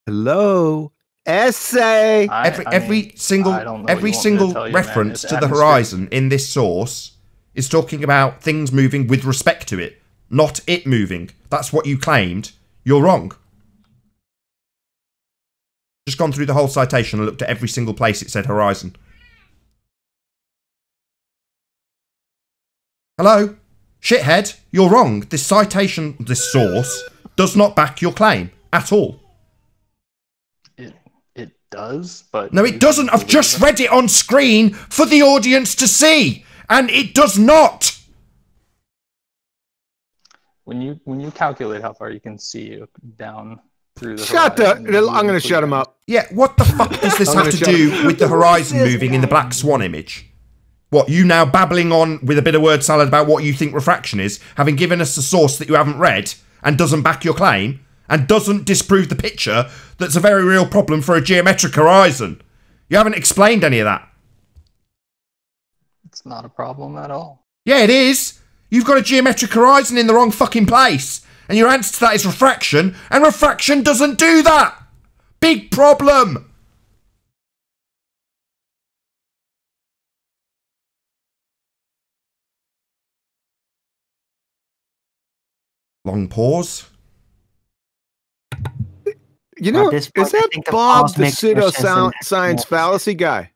Hello. Essay. I- every I every mean, single I don't know every what you want me to single you, reference It's to the horizon in this source is talking about things moving with respect to it, not it moving. That's what you claimed. You're wrong. Just gone through the whole citation and looked at every single place it said horizon. Hello? Shithead, you're wrong. This citation, this source, does not back your claim at all. It it does, but No, it doesn't. I've just believe read it on screen for the audience to see, and it does not. when you when you calculate how far you can see down through the Shut the. horizon, you I'm going to shut him up. Yeah, what the fuck does this [laughs] have gonna to shut do with the horizon This moving in the black swan image? What, you now babbling on with a bit of word salad about what you think refraction is, having given us a source that you haven't read and doesn't back your claim and doesn't disprove the picture that's a very real problem for a geometric horizon? You haven't explained any of that. It's not a problem at all. Yeah, it is. You've got a geometric horizon in the wrong fucking place. And your answer to that is refraction, and refraction doesn't do that. Big problem. Long pause. You know, this is that the Bob the pseudo sense science fallacy guy?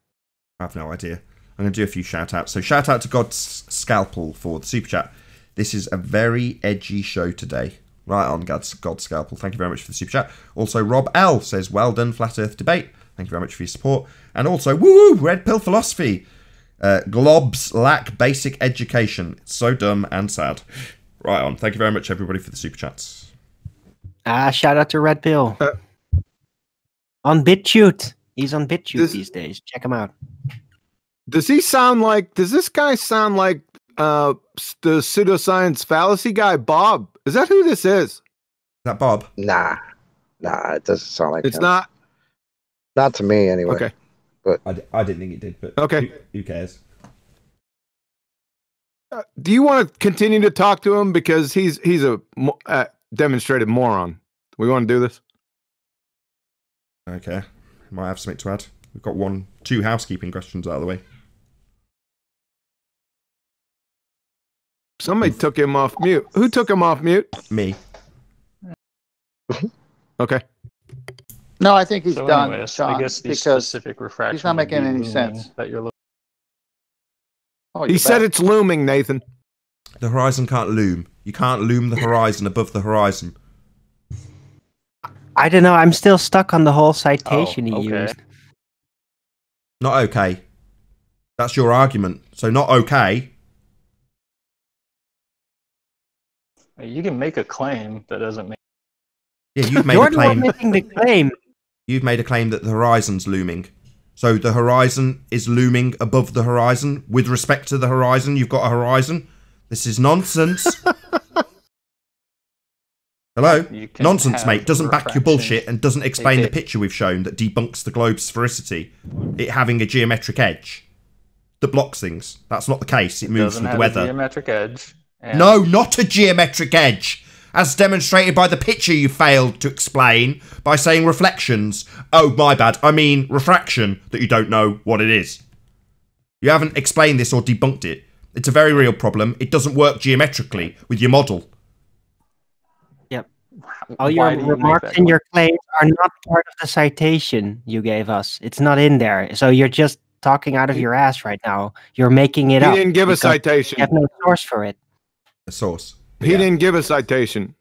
I have no idea. I'm going to do a few shout outs. So, shout out to God's Scalpel for the super chat. This is a very edgy show today. Right on, God's, God Scalpel. Thank you very much for the super chat. Also, Rob L says, Well done, Flat Earth Debate. Thank you very much for your support. And also, woo, woo, Red Pill Philosophy. Uh, globs lack basic education. It's so dumb and sad. Right on. Thank you very much, everybody, for the super chats. Ah, shout out to Red Pill. Uh, on BitChute. He's on BitChute This- these days. Check him out. Does he sound like? Does this guy sound like uh the pseudoscience fallacy guy, Bob? Is that who this is? Is that Bob? Nah, nah, it doesn't sound like It's him. not. Not to me, anyway. Okay. But I, d- I didn't think it did, but Okay. who, who cares? Uh, do you want to continue to talk to him because he's he's a uh, demonstrated moron? We want to do this. Okay. Might have something to add. We've got one, two housekeeping questions out of the way. Somebody took him off mute. Who took him off mute? Me. [laughs] Okay. No, I think he's So done, anyways, Sean, I guess the because specific refraction he's not making any sense. That you're looking oh, He you said it's looming, Nathan. The horizon can't loom. You can't loom the horizon above the horizon. I don't know. I'm still stuck on the whole citation he oh, okay. used. Not okay. That's your argument. So not okay. You can make a claim that doesn't make. Yeah, you've made You're a the one claim. making the claim. You've made a claim that the horizon's looming. So the horizon is looming above the horizon. With respect to the horizon, you've got a horizon. This is nonsense. [laughs] Hello? Nonsense, mate. Doesn't back your bullshit and doesn't explain the picture we've shown that debunks the globe's sphericity, it having a geometric edge that blocks things. That's not the case. It moves Doesn't with the weather. a geometric edge. No, not a geometric edge. As demonstrated by the picture you failed to explain by saying reflections. Oh, my bad. I mean refraction that you don't know what it is. You haven't explained this or debunked it. It's a very real problem. It doesn't work geometrically with your model. Yep. All your Why do you make remarks and your claims are not part of the citation you gave us. It's not in there. So you're just talking out of your ass right now. You're making it He up. He didn't give a citation. You have no source for it. A source. He Yeah. didn't give a citation.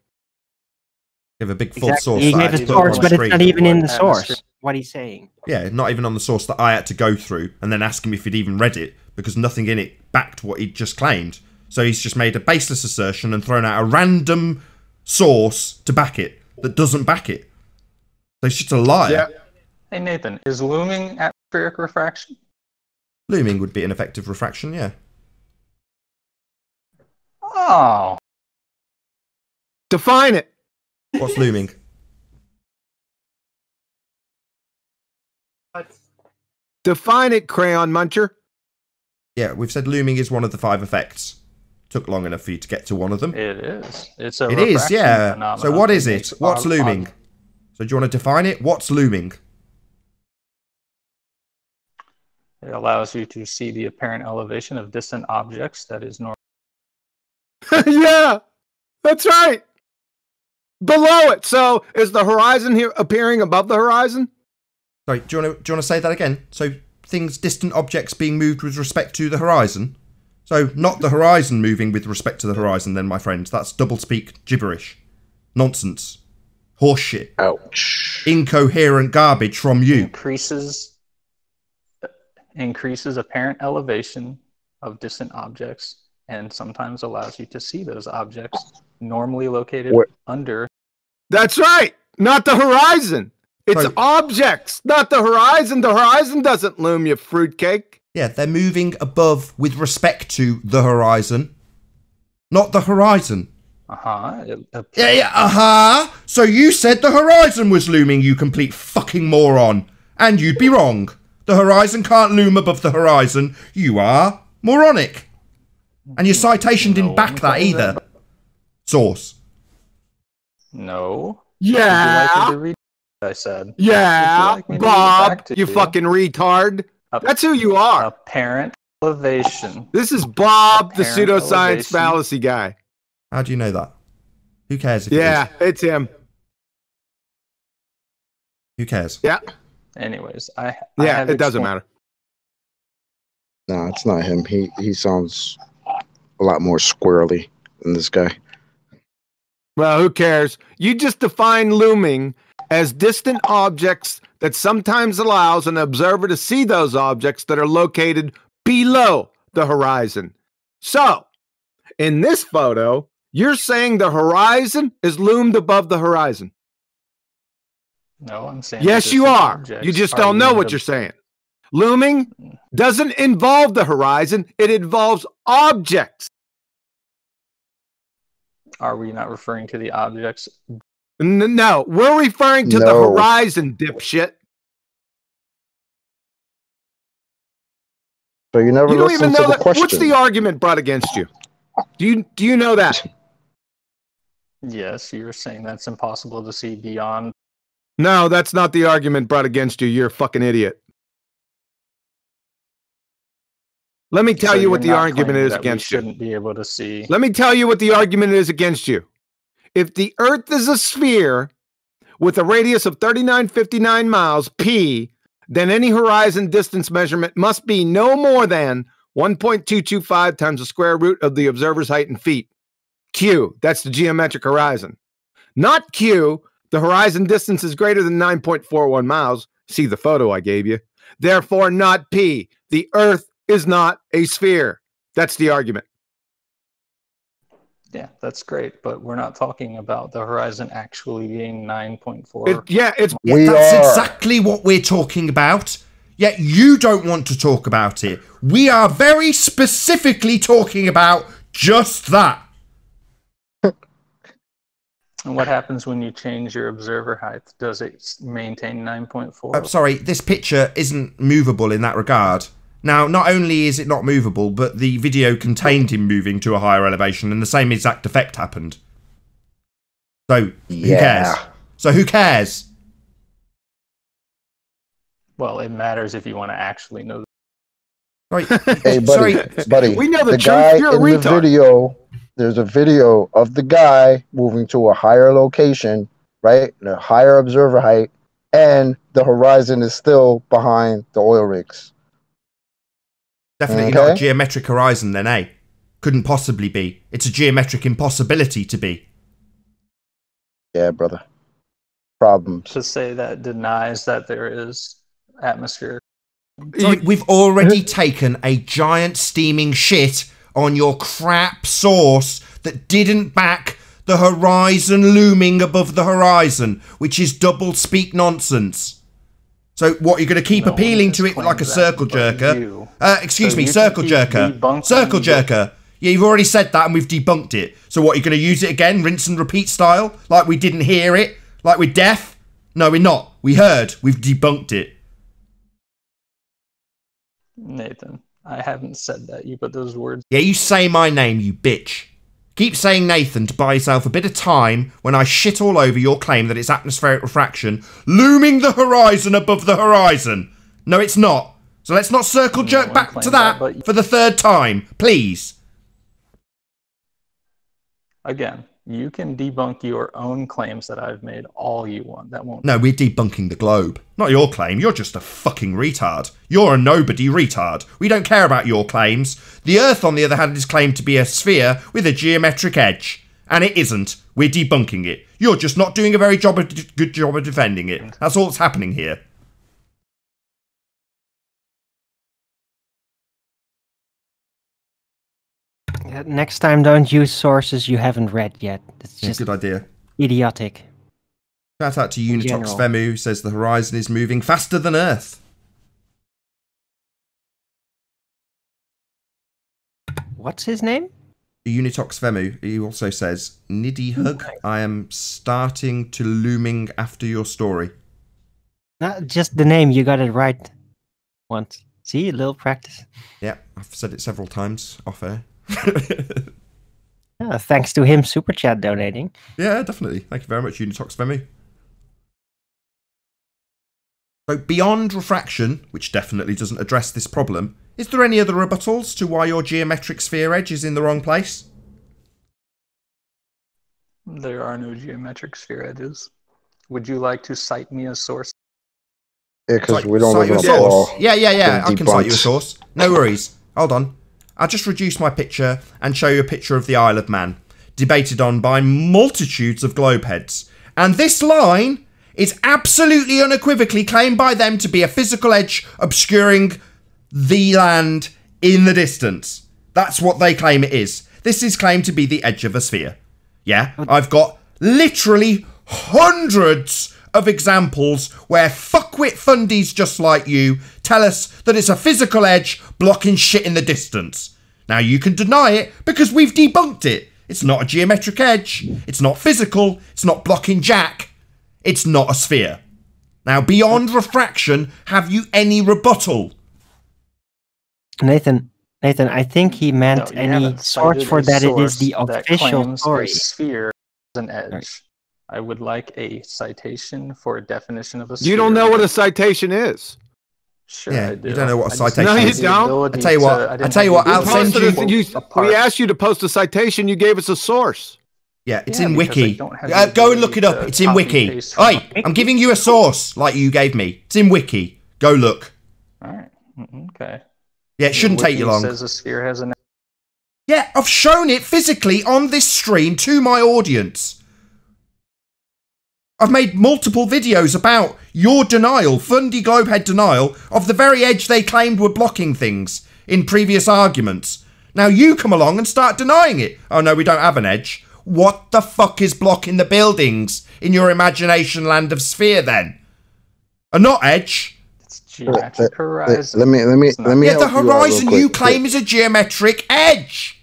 Give a big false Exactly. source. He that gave a to put up on source, the but it's not even in the Atmosphere. source. What he's saying. Yeah, not even on the source that I had to go through and then ask him if he'd even read it because nothing in it backed what he'd just claimed. So he's just made a baseless assertion and thrown out a random source to back it that doesn't back it. So he's just a liar. Yeah. Hey Nathan, is looming atmospheric refraction? Looming would be an effective refraction, yeah. Oh, Define it. What's looming? Define it, crayon muncher. Yeah, we've said looming is one of the five effects. Took long enough for you to get to one of them. it is. It's a It is, yeah. So phenomenon what that is it? What's ob- looming? ob- So do you want to define it? What's looming? It allows you to see the apparent elevation of distant objects that is normal. [laughs] yeah, that's right. Below it. So is the horizon here appearing above the horizon? Sorry, do you want to do you want to say that again? So things, distant objects being moved with respect to the horizon. So not the horizon moving with respect to the horizon, then, my friends. That's doublespeak gibberish, nonsense, horseshit, Ouch. incoherent garbage from you. Increases increases apparent elevation of distant objects and sometimes allows you to see those objects normally located Where- under That's right. Not the horizon. It's So- objects, not the horizon. The horizon doesn't loom, you fruitcake. Yeah, they're moving above with respect to the horizon, not the horizon. uh-huh Yeah, yeah, uh huh. So you said the horizon was looming, you complete fucking moron. And you'd be wrong. The horizon can't loom above the horizon. You are moronic. And your citation didn't No back that either. that. Source. no Would like Yeah. read I said? Yeah, like me to read it Bob, you you? fucking retard. Up- That's who you are. Apparent elevation. This is Bob, the Apparent pseudoscience elevation. fallacy guy. How do you know that? Who cares if it Yeah, is? it's him. Who cares? Yeah, Anyways, I I yeah, have it doesn't matter. No, it's not him. He he sounds a lot more squirrely than this guy. Well, who cares? You just define looming as distant objects that sometimes allows an observer to see those objects that are located below the horizon. So, in this photo, you're saying the horizon is loomed above the horizon. No, I'm saying. Yes, you are. You just are don't know what you're saying. Looming doesn't involve the horizon, it involves objects. Are we not referring to the objects? N- No, we're referring to the No. horizon, dipshit. So you never You don't listen even to know the that. question. What's the argument brought against you? Do you do you know that? Yes, you're saying that's impossible to see beyond. No, that's not the argument brought against you. You're a fucking idiot. Let me tell So you what the argument is against you. Shouldn't be able to see. Let me tell you what the argument is against you. If the Earth is a sphere with a radius of 3959 miles, p, then any horizon distance measurement must be no more than 1.225 times the square root of the observer's height in feet. Q, that's the geometric horizon. Not Q, the horizon distance is greater than 9.41 miles. See the photo I gave you. Therefore, not P. The Earth is not a sphere. That's the argument. Yeah, that's great, but we're not talking about the horizon actually being 9.4. It, yeah, it's Yeah, We that's are. exactly what we're talking about. Yet you don't want to talk about it. We are very specifically talking about just that. And what happens when you change your observer height? Does it maintain 9.4? I'm uh, sorry, this picture isn't movable in that regard. Now, not only is it not movable, but the video contained him moving to a higher elevation, and the same exact effect happened. So, who Yeah. cares? So, who cares? Well, it matters if you want to actually know. Right. [laughs] Hey, buddy, Sorry. [laughs] buddy. We know the truth, guy you're a in the video. There's a video of the guy moving to a higher location, right? A higher observer height, and the horizon is still behind the oil rigs. Definitely not a geometric horizon, then, eh? Couldn't possibly be. It's a geometric impossibility to be. Yeah, brother. Problems. To say that denies that there is atmosphere. Sorry, we've already taken a giant steaming shit on your crap source that didn't back the horizon looming above the horizon, which is double speak nonsense. So, what, you're going to keep No appealing to it like a circle jerker? Uh, excuse So me, circle jerker. Circle jerker. Yeah, you've already said that and we've debunked it. So, what, you're going to use it again, rinse and repeat style? Like we didn't hear it? Like we're deaf? No, we're not. We heard. We've debunked it. Nathan, I haven't said that. You put those words. Yeah, you say my name, you bitch. Keep saying Nathan to buy yourself a bit of time when I shit all over your claim that it's atmospheric refraction looming the horizon above the horizon. No, it's not. So let's not circle jerk back to that, that, for the third time, please. Again, you can debunk your own claims that I've made all you want. That won't. No, we're debunking the globe. Not your claim. You're just a fucking retard. You're a nobody retard. We don't care about your claims. The Earth, on the other hand, is claimed to be a sphere with a geometric edge. And it isn't. We're debunking it. You're just not doing a very job of, good job of defending it. That's all that's happening here. Next time, don't use sources you haven't read yet. It's Yeah, just good idea. idiotic. Shout out to Unitox. Vemu, who says the horizon is moving faster than Earth. What's his name? Unitox Vemu, he also says, Niddy Hug, I am starting to looming after your story. Not just the name. You got it right once. See, a little practice. Yeah, I've said it several times off air. [laughs] Yeah, thanks to him, super chat donating. yeah, definitely. Thank you very much, Unitox Vemu. So, beyond refraction, which definitely doesn't address this problem, is there any other rebuttals to why your geometric sphere edge is in the wrong place? There are no geometric sphere edges. Would you like to cite me a source? Yeah, because Cite- we don't cite live you in a a source. Yeah, yeah, yeah. I can cite you a source. No worries. Hold on. I'll just reduce my picture and show you a picture of the Isle of Man, debated on by multitudes of globe heads. And this line is absolutely unequivocally claimed by them to be a physical edge obscuring the land in the distance. That's what they claim it is. This is claimed to be the edge of a sphere. Yeah, I've got literally hundreds of examples where fuckwit fundies just like you tell us that it's a physical edge blocking shit in the distance. Now you can deny it because we've debunked it. It's not a geometric edge, it's not physical, it's not blocking jack, it's not a sphere. Now, beyond refraction, have you any rebuttal? Nathan, Nathan, I think he meant No, any haven't source for a that. It is the official claims story. A sphere is an edge. I would like a citation for a definition of a sphere. You don't know what a citation is. Sure, Yeah, I you do. don't know what a just citation No, have you the don't. I tell you what, to- I didn't tell you what, I'll ability send you- you- we asked you to post a citation. You gave us a source. Yeah, it's Yeah, in Wiki. Uh, go and look it up. It's in Wiki. paste from Oi, a- I'm giving you a source like you gave me. It's in Wiki. Go look. All right. Mm, Okay. Yeah, it shouldn't take you long. Says a sphere has an Yeah, I've shown it physically on this stream to my audience. I've made multiple videos about your denial, Fundy Globehead denial, of the very edge they claimed were blocking things in previous arguments. Now you come along and start denying it. Oh no, we don't have an edge. What the fuck is blocking the buildings in your imagination land of sphere then? A not edge. It's geometric let, horizon. let me let me It's not- let me Yeah, the help you out real horizon you claim is a geometric edge.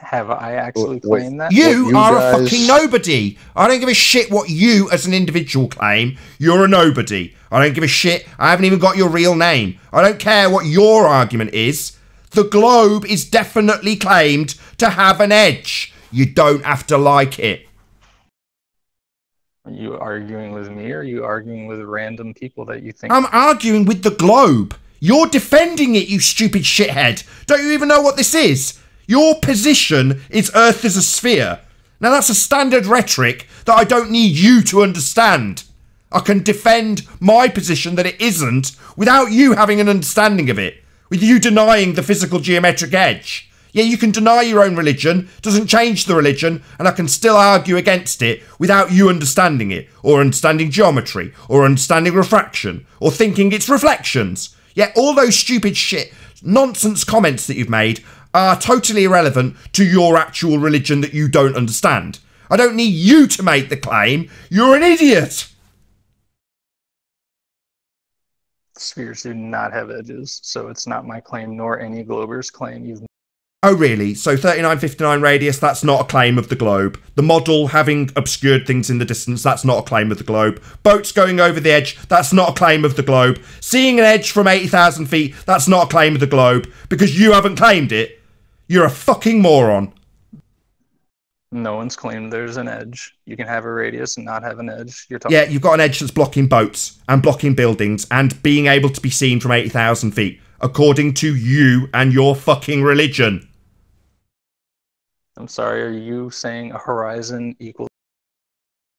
Have I actually Wait, wait. claimed that? You, you are guys- a fucking nobody. I don't give a shit what you as an individual claim. You're a nobody. I don't give a shit. I haven't even got your real name. I don't care what your argument is. The globe is definitely claimed to have an edge. You don't have to like it. Are you arguing with me or are you arguing with random people that you think I'm arguing with the globe. You're defending it, you stupid shithead. Don't you even know what this is? Your position is Earth is a sphere. Now, that's a standard rhetoric that I don't need you to understand. I can defend my position that it isn't without you having an understanding of it, with you denying the physical geometric edge. Yeah, you can deny your own religion, doesn't change the religion, and I can still argue against it without you understanding it, or understanding geometry, or understanding refraction, or thinking it's reflections. Yeah, all those stupid shit, nonsense comments that you've made are totally irrelevant to your actual religion that you don't understand. I don't need you to make the claim. You're an idiot. spheres do not have edges, so it's not my claim nor any Glober's claim. You've Oh, really? So 3959 radius, that's not a claim of the globe. The model having obscured things in the distance, that's not a claim of the globe. Boats going over the edge, that's not a claim of the globe. Seeing an edge from 80,000 feet, that's not a claim of the globe. Because you haven't claimed it. You're a fucking moron. no one's claimed there's an edge. You can have a radius and not have an edge. You're talking Yeah, you've got an edge that's blocking boats and blocking buildings and being able to be seen from 80,000 feet, according to you and your fucking religion. I'm sorry, are you saying a horizon equals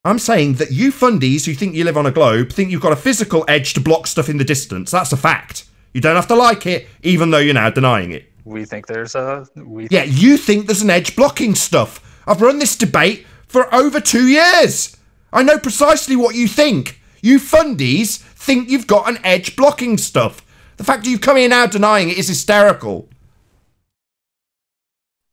I'm saying that you fundies who think you live on a globe think you've got a physical edge to block stuff in the distance. That's a fact. You don't have to like it, even though you're now denying it. We think there's a we Yeah, you think there's an edge blocking stuff. I've run this debate for over two years. I know precisely what you think. You fundies think you've got an edge blocking stuff. The fact that you've come here now denying it is hysterical.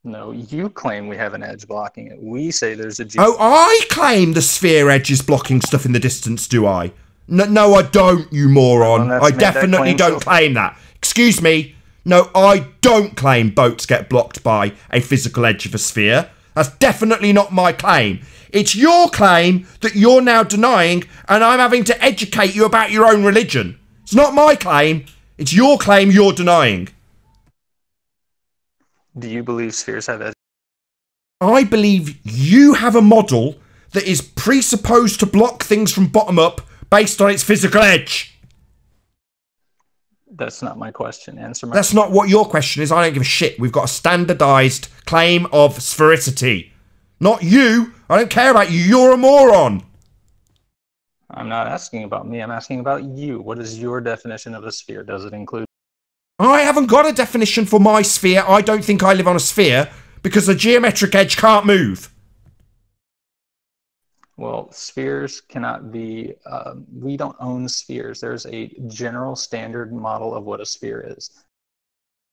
No, you claim we have an edge blocking it. We say there's a Oh, I claim the sphere edge is blocking stuff in the distance, do I? No, no, I don't, you moron. Well, I definitely don't so- claim that. Excuse me. No, I don't claim boats get blocked by a physical edge of a sphere. That's definitely not my claim. It's your claim that you're now denying, and I'm having to educate you about your own religion. It's not my claim. It's your claim you're denying. Do you believe spheres have edges? I believe you have a model that is presupposed to block things from bottom up based on its physical edge. That's not my question. Answer my That's not what your question is. I don't give a shit. We've got a standardized claim of sphericity. Not you. I don't care about you. You're a moron. I'm not asking about me. I'm asking about you. What is your definition of a sphere? Does it include I haven't got a definition for my sphere. I don't think I live on a sphere because the geometric edge can't move. Well, spheres cannot be. Um, we don't own spheres. There's a general standard model of what a sphere is.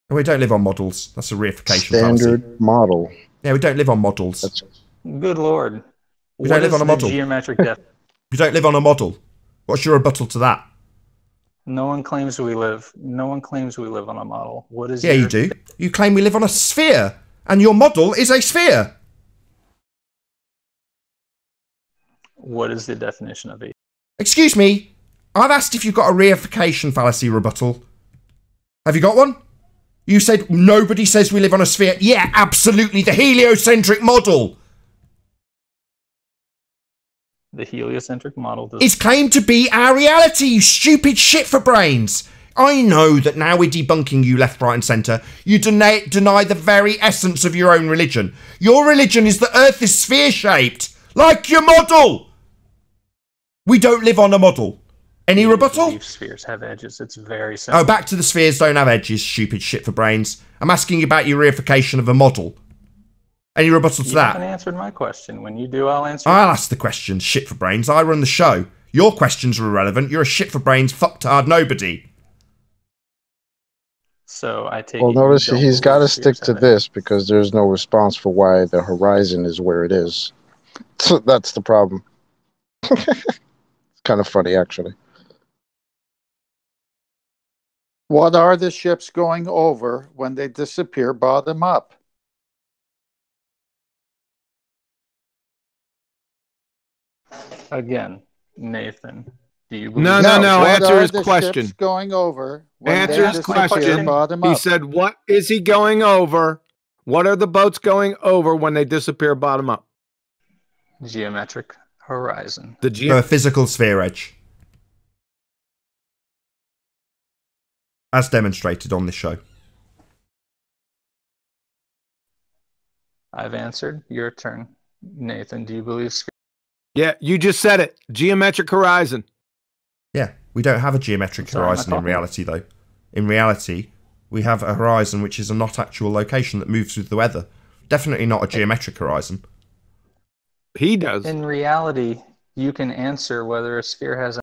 We don't live on models. That's a reification fallacy. Standard model. Yeah, we don't live on models. Good lord. We What don't live on a model. Geometric [laughs] def. We don't live on a model. What's your rebuttal to that? No one claims we live. No one claims we live on a model. What is? Yeah, your, you do. You claim we live on a sphere, and your model is a sphere. What is the definition of a? Excuse me. I've asked if you've got a reification fallacy rebuttal. Have you got one? You said nobody says we live on a sphere. Yeah, absolutely. The heliocentric model The heliocentric model does. is claimed to be our reality, you stupid shit for brains. I know that now we're debunking you left, right, and centre. You deny, deny the very essence of your own religion. Your religion is the earth is sphere shaped, like your model. We don't live on a model. Any rebuttal? spheres have edges. It's very oh, simple. Oh, back to the spheres don't have edges, stupid shit for brains. I'm asking you about your reification of a model. Any rebuttal to you that? haven't answered my question. When you do, I'll answer. I'll ask the question, shit for brains. I run the show. Your questions are irrelevant. You're a shit for brains, fucktard nobody. So I take. Well, it you notice he's got to stick to this because there's no response for why the horizon is where it is. So [laughs] that's the problem. [laughs] it's kind of funny, actually. What are the ships going over when they disappear bottom up? Again, Nathan, do you believe No, no, no. what Answer are his the question. ships going over when Answer his disappear question. bottom He up? said, "What is he going over? What are the boats going over when they disappear bottom up?" geometric horizon? The The physical sphere edge. As demonstrated on this show. I've answered. Your turn. Nathan, do you believe? Yeah, you just said it. Geometric horizon. Yeah, we don't have a geometric Sorry, horizon in reality, though. In reality, we have a horizon which is a not actual location that moves with the weather. Definitely not a geometric horizon. He does. In reality, you can answer whether a sphere has. A-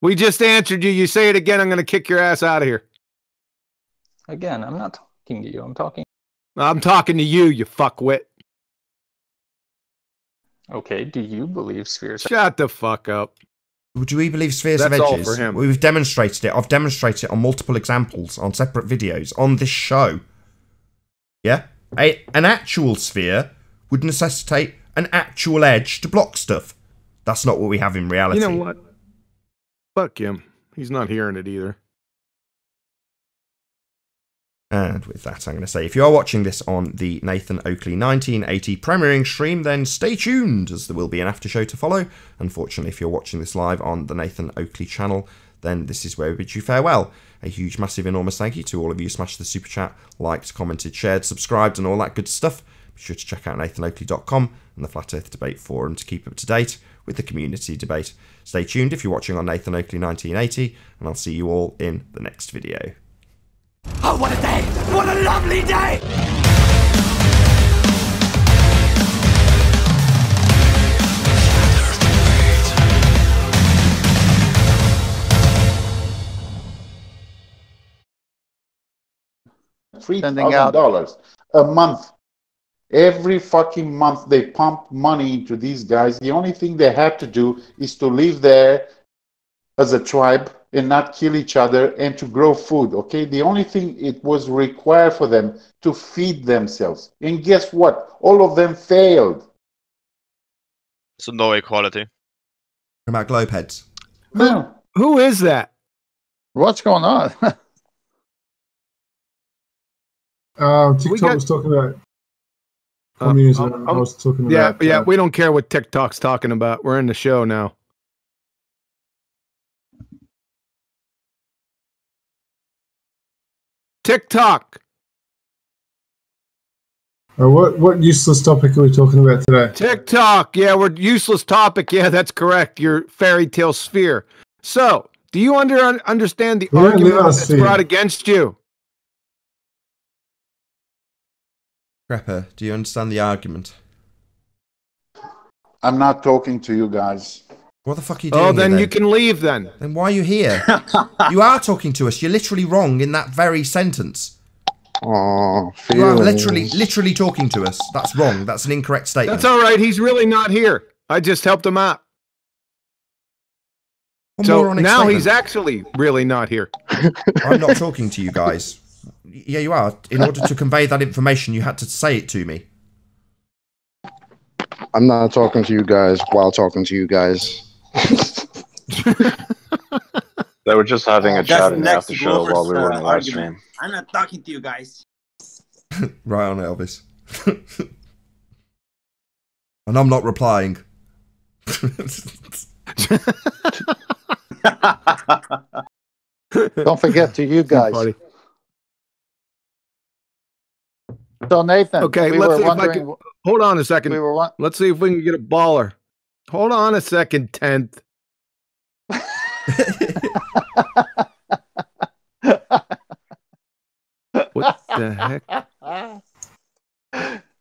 We just answered you. You say it again, I'm going to kick your ass out of here. Again, I'm not talking to you. I'm talking. I'm talking to you, you fuckwit. Okay, do you believe spheres? Shut the fuck up. Do we believe spheres That's of all for him. We've demonstrated it. I've demonstrated it on multiple examples on separate videos on this show. Yeah? A, an actual sphere would necessitate an actual edge to block stuff. That's not what we have in reality. You know what? Fuck him. He's not hearing it either. And with that, I'm going to say if you are watching this on the Nathan Oakley 1980 premiering stream, then stay tuned as there will be an after show to follow. Unfortunately, if you're watching this live on the Nathan Oakley channel, then this is where we bid you farewell. A huge, massive, enormous thank you to all of you who smashed the super chat, liked, commented, shared, subscribed, and all that good stuff. Be sure to check out nathanoakley.com and the Flat Earth Debate Forum to keep up to date with the community debate. Stay tuned if you're watching on Nathan Oakley 1980, and I'll see you all in the next video. Oh, what a day! What a lovely day! three Sending thousand out- dollars a month. Every fucking month they pump money into these guys. The only thing they have to do is to live there as a tribe and not kill each other and to grow food. Okay, the only thing it was required for them to feed themselves. And guess what? All of them failed. So no equality. About globe heads. Who, who is that? What's going on? [laughs] Uh, TikTok got- was talking about Uh, communism. I was talking Yeah, about. yeah. uh, We don't care what TikTok's talking about. We're in the show now. TikTok. uh, what what useless topic are we talking about today? TikTok. Yeah, we're useless topic. Yeah, that's correct. Your fairy tale sphere. So, do you under understand the argument that's sphere. brought against you? Grepper, do you understand the argument? I'm not talking to you guys. What the fuck are you oh, doing? Oh, here, then you can leave. Then. Then why are you here? [laughs] you are talking to us. You're literally wrong in that very sentence. Oh, You are literally, literally talking to us. That's wrong. That's an incorrect statement. That's all right. He's really not here. I just helped him out. One so now statement. he's actually really not here. I'm not talking to you guys. Yeah, you are. In order to convey that information, you had to say it to me. I'm not talking to you guys while talking to you guys. [laughs] They were just having a That's chat in the after show while we were in the live stream. I'm not talking to you guys. [laughs] Right on, Elvis. [laughs] and I'm not replying. Don't forget to you guys. Funny. So Nathan, Okay, we let's see if I wondering. can. Hold on a second. We were wa- Let's see if we can get a baller. Hold on a second, tenth. [laughs] what the heck? [laughs]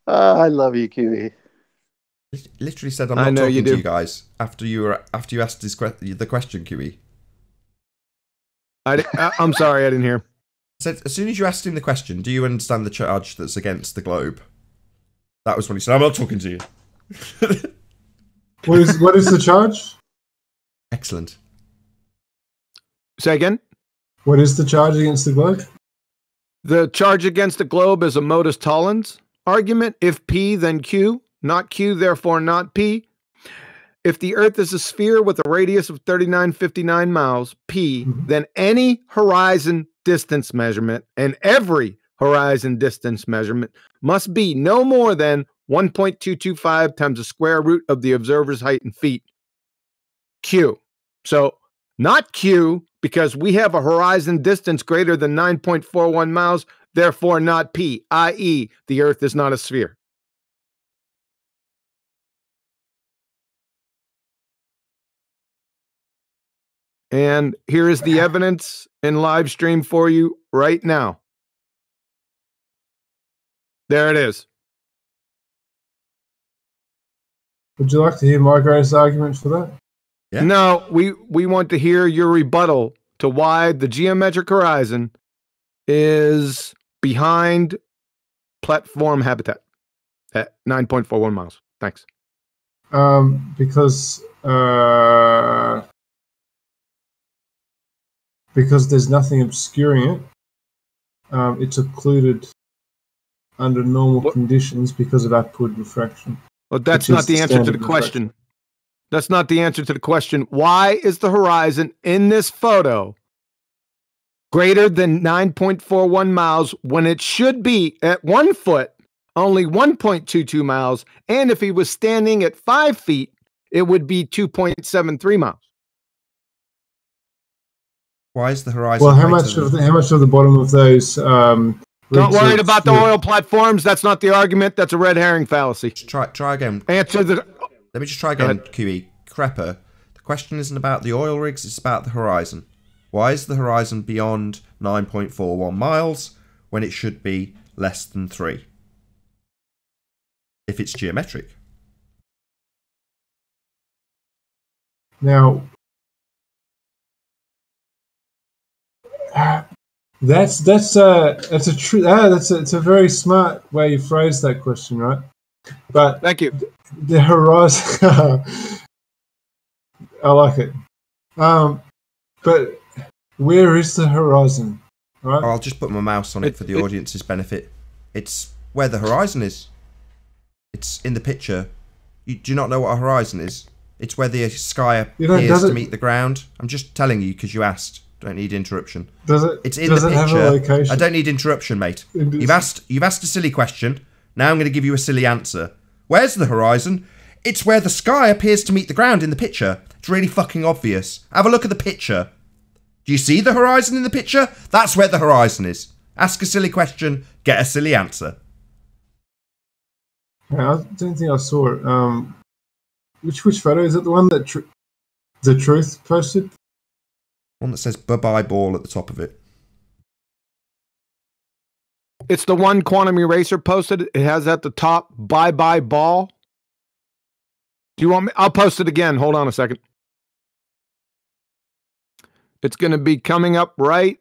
Ah, I love you, QE. Literally said I'm I not know talking you to you guys after you were after you asked this que- the question, QE. I, I, I'm sorry, I didn't hear. Said as soon as you asked him the question, do you understand the charge that's against the globe? That was when he said, "I'm not talking to you." What is what is the charge? Excellent. Say again. What is the charge against the globe? The charge against the globe is a modus tollens argument. If P, then Q. Not Q, therefore not P. If the Earth is a sphere with a radius of 3959 miles, P, mm-hmm. then any horizon distance measurement and every horizon distance measurement must be no more than 1.225 times the square root of the observer's height in feet. Q. So not Q, because we have a horizon distance greater than 9.41 miles, therefore not P, i.e., the Earth is not a sphere. And here is the evidence in live stream for you right now. There it is. Would you like to hear my greatest argument for that? No, we we want to hear your rebuttal to why the geometric horizon is behind platform habitat at 9.41 miles. Thanks. Um, because uh, because there's nothing obscuring it. Um, it's occluded under normal conditions because of upward refraction. But that's not the answer to the standard refraction. question. That's not the answer to the question. Why is the horizon in this photo greater than 9.41 miles when it should be at one foot only 1.22 miles? And if he was standing at five feet, it would be 2.73 miles. Why is the horizon? Well, how much of the, how much of the bottom of those? Um, Don't worry about the oil platforms. That's not the argument. That's a red herring fallacy. Try try again. Answer the. Let me just try again, QE. Crepper. The question isn't about the oil rigs, it's about the horizon. Why is the horizon beyond 9.41 miles when it should be less than 3? If it's geometric. Now, ah, that's that's a that's a true ah, that's a, it's a very smart way you phrase that question, right? But thank you. The horizon, [laughs] I like it. Um, but where is the horizon? Right? I'll just put my mouse on it, for the it- audience's benefit. It's where the horizon is. It's in the picture. You, do you not know what a horizon is? It's where the sky You know, appears to meet the ground. I'm just telling you because you asked. Don't need interruption. Does it- It's in the it have a picture. location? I don't need interruption, mate. You've asked. You've asked a silly question. Now I'm going to give you a silly answer. Where's the horizon? It's where the sky appears to meet the ground in the picture. It's really fucking obvious. Have a look at the picture. Do you see the horizon in the picture? That's where the horizon is. Ask a silly question, get a silly answer. Yeah, I don't think I saw it. Um, which which photo is it? The one that tr- the truth posted? One that says bye bye ball at the top of it. It's the one Quantum Eraser posted. It has at the top bye bye ball. Do you want me? I'll post it again. Hold on a second. It's going to be coming up right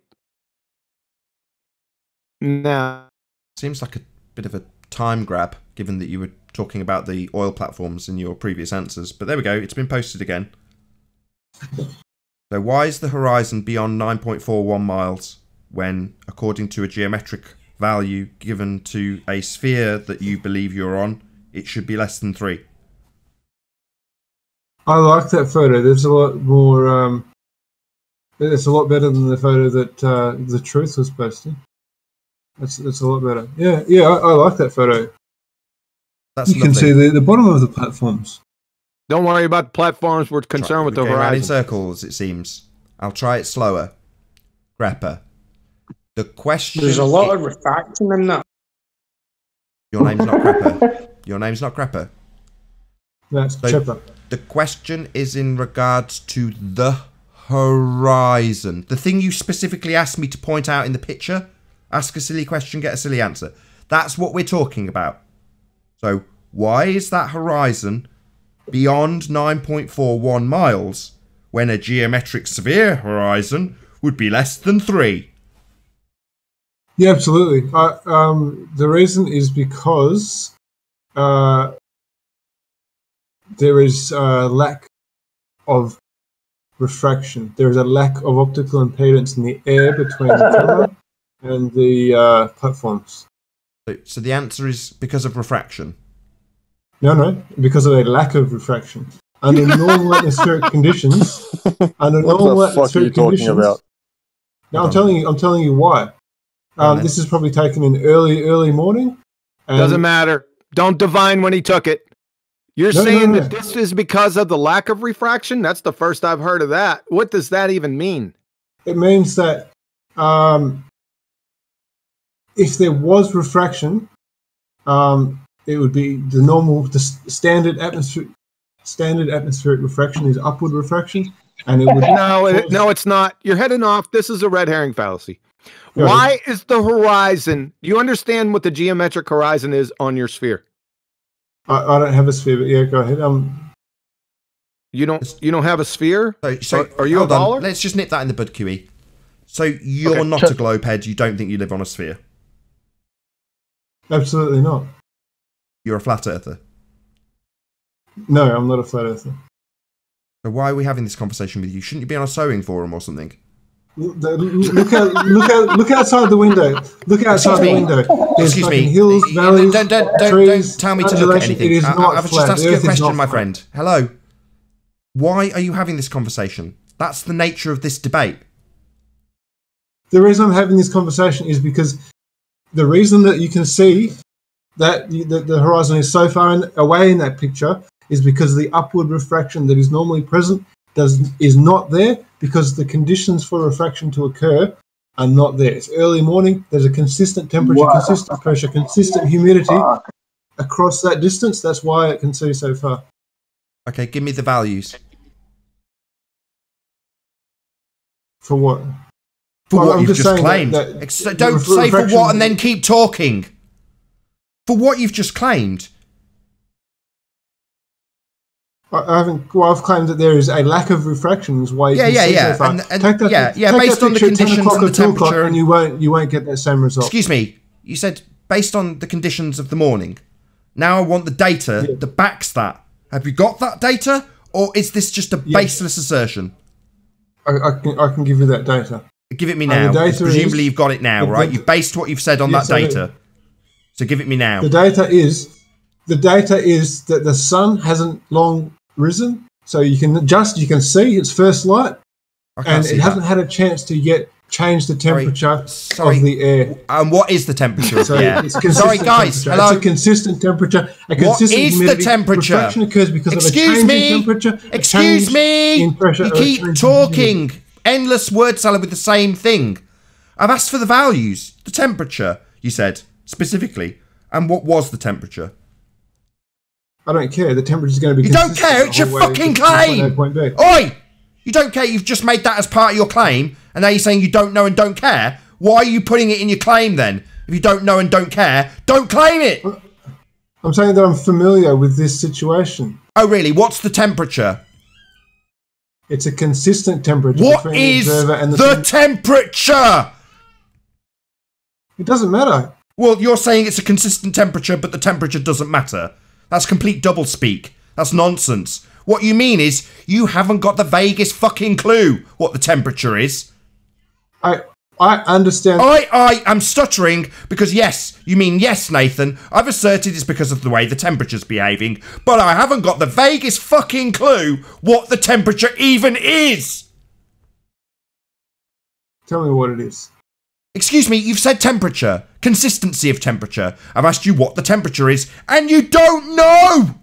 now. Seems like a bit of a time grab, given that you were talking about the oil platforms in your previous answers. But there we go, it's been posted again. So, why is the horizon beyond 9.41 miles when, according to a geometric value given to a sphere that you believe you're on, it should be less than 3? I like that photo. There's a lot more. Um, it's a lot better than the photo that uh, the truth was posting. That's that's a lot better. Yeah, yeah, I, I like that photo. That's you can see the, the bottom of the platforms. Don't worry about the platforms. We're concerned with the We're going round in circles, it seems. I'll try it slower. Grapper. The question. There's a lot of refraction in that. Your name's not Crapper. [laughs] Your name's not Crapper. That's So, Chipper. The question is in regards to the horizon. The thing you specifically asked me to point out in the picture. Ask a silly question, get a silly answer. That's what we're talking about. So, why is that horizon beyond 9.41 miles when a geometric sphere horizon would be less than 3? Yeah, absolutely. I, um, the reason is because uh, there is a lack of refraction. There is a lack of optical impedance in the air between the [laughs] camera and the uh, platforms. So- So the answer is because of refraction. No, no, because of a lack of refraction. Under [laughs] normal atmospheric conditions, under What normal the fuck are you atmospheric talking conditions. about? No, I'm telling you, I'm telling you why. Um, this is probably taken in early, early morning. and- Doesn't matter. Don't divine when he took it. You're No, no, saying no. that this is because of the lack of refraction? That's the first I've heard of that. What does that even mean? It means that um, if there was refraction, um, it would be the normal, the standard atmosphere. Standard atmospheric refraction is upward refraction, and it would No, it, no, it's not. You're heading off. This is a red herring fallacy. Why is the horizon? Do you understand what the geometric horizon is on your sphere? I, I don't have a sphere, but yeah, go ahead. Um, You don't. You don't have a sphere. So, so are, are you a hold on. Let's just nip that in the bud, QE. So you're Okay. not a globe head. You don't think you live on a sphere. absolutely not. You're a flat earther. No, I'm not a flat earther. So why are we having this conversation with you? Shouldn't you be on a sewing forum or something? Look out! Look out! Look outside the window! Look outside the window. There's Excuse me. Hills, valleys, Don't, don't, don't, trees, don't tell me to look at anything. It is I, not I was flat. just asking a question, my flat. friend. Hello. Why are you having this conversation? That's the nature of this debate. The reason I'm having this conversation is because the reason that you can see that the, the, the horizon is so far in, away in that picture is because the upward refraction that is normally present does is not there because the conditions for refraction to occur are not there. It's early morning. There's a consistent temperature, Wow. consistent pressure, consistent humidity across that distance. That's why it can see so far. Okay, give me the values. For what? For Well, what I'm you've just just saying that- claimed. that Ex- don't ref- say for what and then keep talking. For what you've just claimed. I haven't. Well, I've claimed that there is a lack of refraction. Is why you Yeah, yeah, yeah, So and- and- take that, yeah, yeah, take based that on the picture at 10 conditions and the 2 o'clock temperature. and you won't. You won't get that same result. Excuse me. You said based on the conditions of the morning. Now I want the data that backs that. Have you got that data, or is this just a baseless assertion? I, I can. I can give you that data. Give it me now. the 'cause data presumably is- you've got it now, right? You've based what you've said on Yes, that data. So give it me now. The data is. The data is that the sun hasn't long risen, so you can just you can see its first light, and it that. hasn't had a chance to yet change the temperature Sorry. of the air. And what is the temperature So the it's Sorry, guys. Hello. It's a consistent temperature. A What consistent is the humidity. temperature? Refraction occurs because Excuse of a change me. in temperature. Excuse me. In pressure, you keep talking. Endless word salad with the same thing. I've asked for the values, the temperature. You said specifically, and what was the temperature? I don't care. The temperature is going to be. You don't care. It's your fucking from point A to claim. point Oi! You don't care. You've just made that as part of your claim, and now you're saying you don't know and don't care. Why are you putting it in your claim then? If you don't know and don't care, don't claim it. I'm saying that I'm familiar with this situation. Oh, really? What's the temperature? It's a consistent temperature What between is the observer and the, the temperature? It doesn't matter. Well, you're saying it's a consistent temperature, but the temperature doesn't matter. That's complete double speak. That's nonsense. What you mean is you haven't got the vaguest fucking clue what the temperature is. I I understand. I I am stuttering because yes, you mean yes, Nathan. I've asserted it's because of the way the temperature's behaving, but I haven't got the vaguest fucking clue what the temperature even is. Tell me what it is. Excuse me, you've said temperature, consistency of temperature. I've asked you what the temperature is, and you don't know.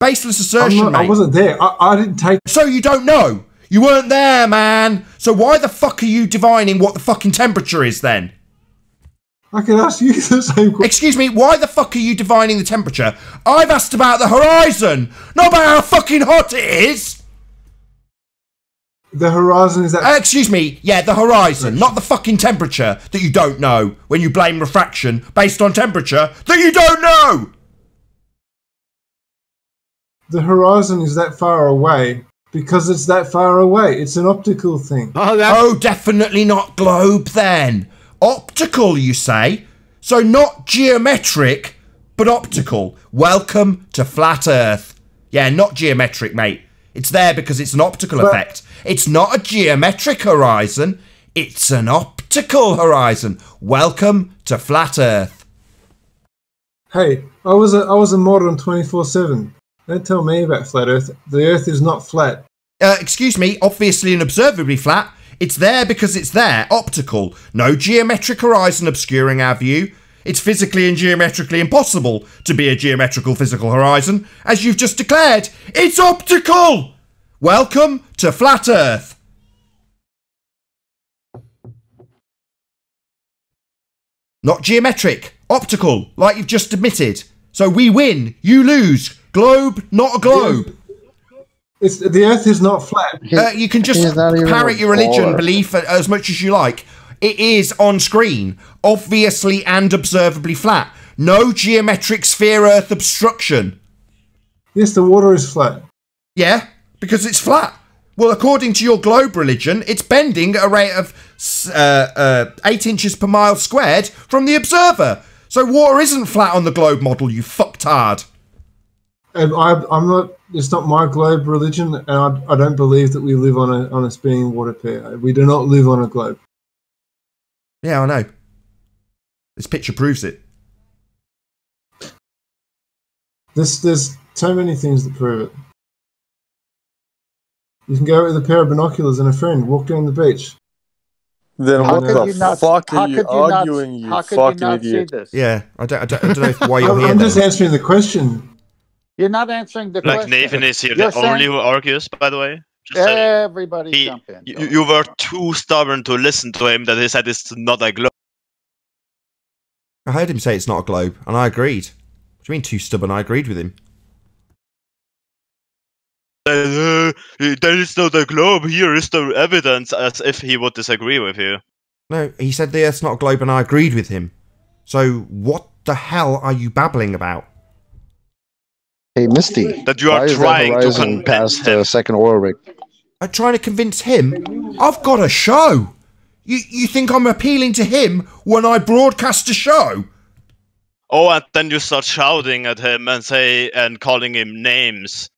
Baseless assertion, not- I wasn't there. I, I didn't take. So you don't know. You weren't there, man. So why the fuck are you divining what the fucking temperature is then? I can ask you [laughs] the same question. Excuse me, why the fuck are you divining the temperature? I've asked about the horizon, not about how fucking hot it is. The horizon is that. Uh, excuse me, yeah, the horizon, not the fucking temperature that you don't know when you blame refraction based on temperature that you don't know. the horizon is that far away because it's that far away. It's an optical thing. Oh, Oh, definitely not globe then. Optical, you say? So not geometric, but optical. Welcome to flat Earth. Yeah, not geometric, mate. It's there because it's an optical But- effect. It's not a geometric horizon. It's an optical horizon. Welcome to flat Earth. Hey, I was a I was a mod on twenty four seven. Don't tell me about flat Earth. The Earth is not flat. Uh, excuse me, obviously and observably flat. It's there because it's there, optical. No geometric horizon obscuring our view. It's physically and geometrically impossible to be a geometrical physical horizon, as you've just declared. It's optical! Welcome to Flat Earth. Not geometric, optical, like you've just admitted. So we win, you lose. Globe, not a globe. It's the Earth is not flat. Uh, you can just He's not even parrot your religion baller. belief as much as you like. It is on screen, obviously and observably flat. No geometric sphere Earth obstruction. Yes, the water is flat. Yeah, because it's flat. Well, according to your globe religion, it's bending at a rate of uh, uh, eight inches per mile squared from the observer. So water isn't flat on the globe model, you fucktard. And I, I'm not. It's not my globe religion, and I, I don't believe that we live on a on a spinning water pair. We do not live on a globe. Yeah, I know. This picture proves it. There's there's so many things that prove it. You can go with a pair of binoculars and a friend, walk down the beach. Then How what the not, fuck how are you could you not- arguing, you, how could you fucking not see idiot? this? Yeah, I don't, I don't, I don't know why [laughs] you're I'm, here. I'm just then. answering the question. You're not answering the Like question. Like Nathan is here You're the only saying- who argues, by the way. Just saying. Everybody He- jump in. You, you were too stubborn to listen to him that he said it's not a globe. I heard him say it's not a globe, and I agreed. What do you mean too stubborn? I agreed with him. Uh, there is not a globe, here is the evidence, as if he would disagree with you. No, he said the Earth's not a globe, and I agreed with him. So what the hell are you babbling about? Hey, Misty. That you are why is trying to horizon convince past the second oil rig? I'm trying to convince him. I've got a show. You you think I'm appealing to him when I broadcast a show? Oh, and then you start shouting at him and say and calling him names.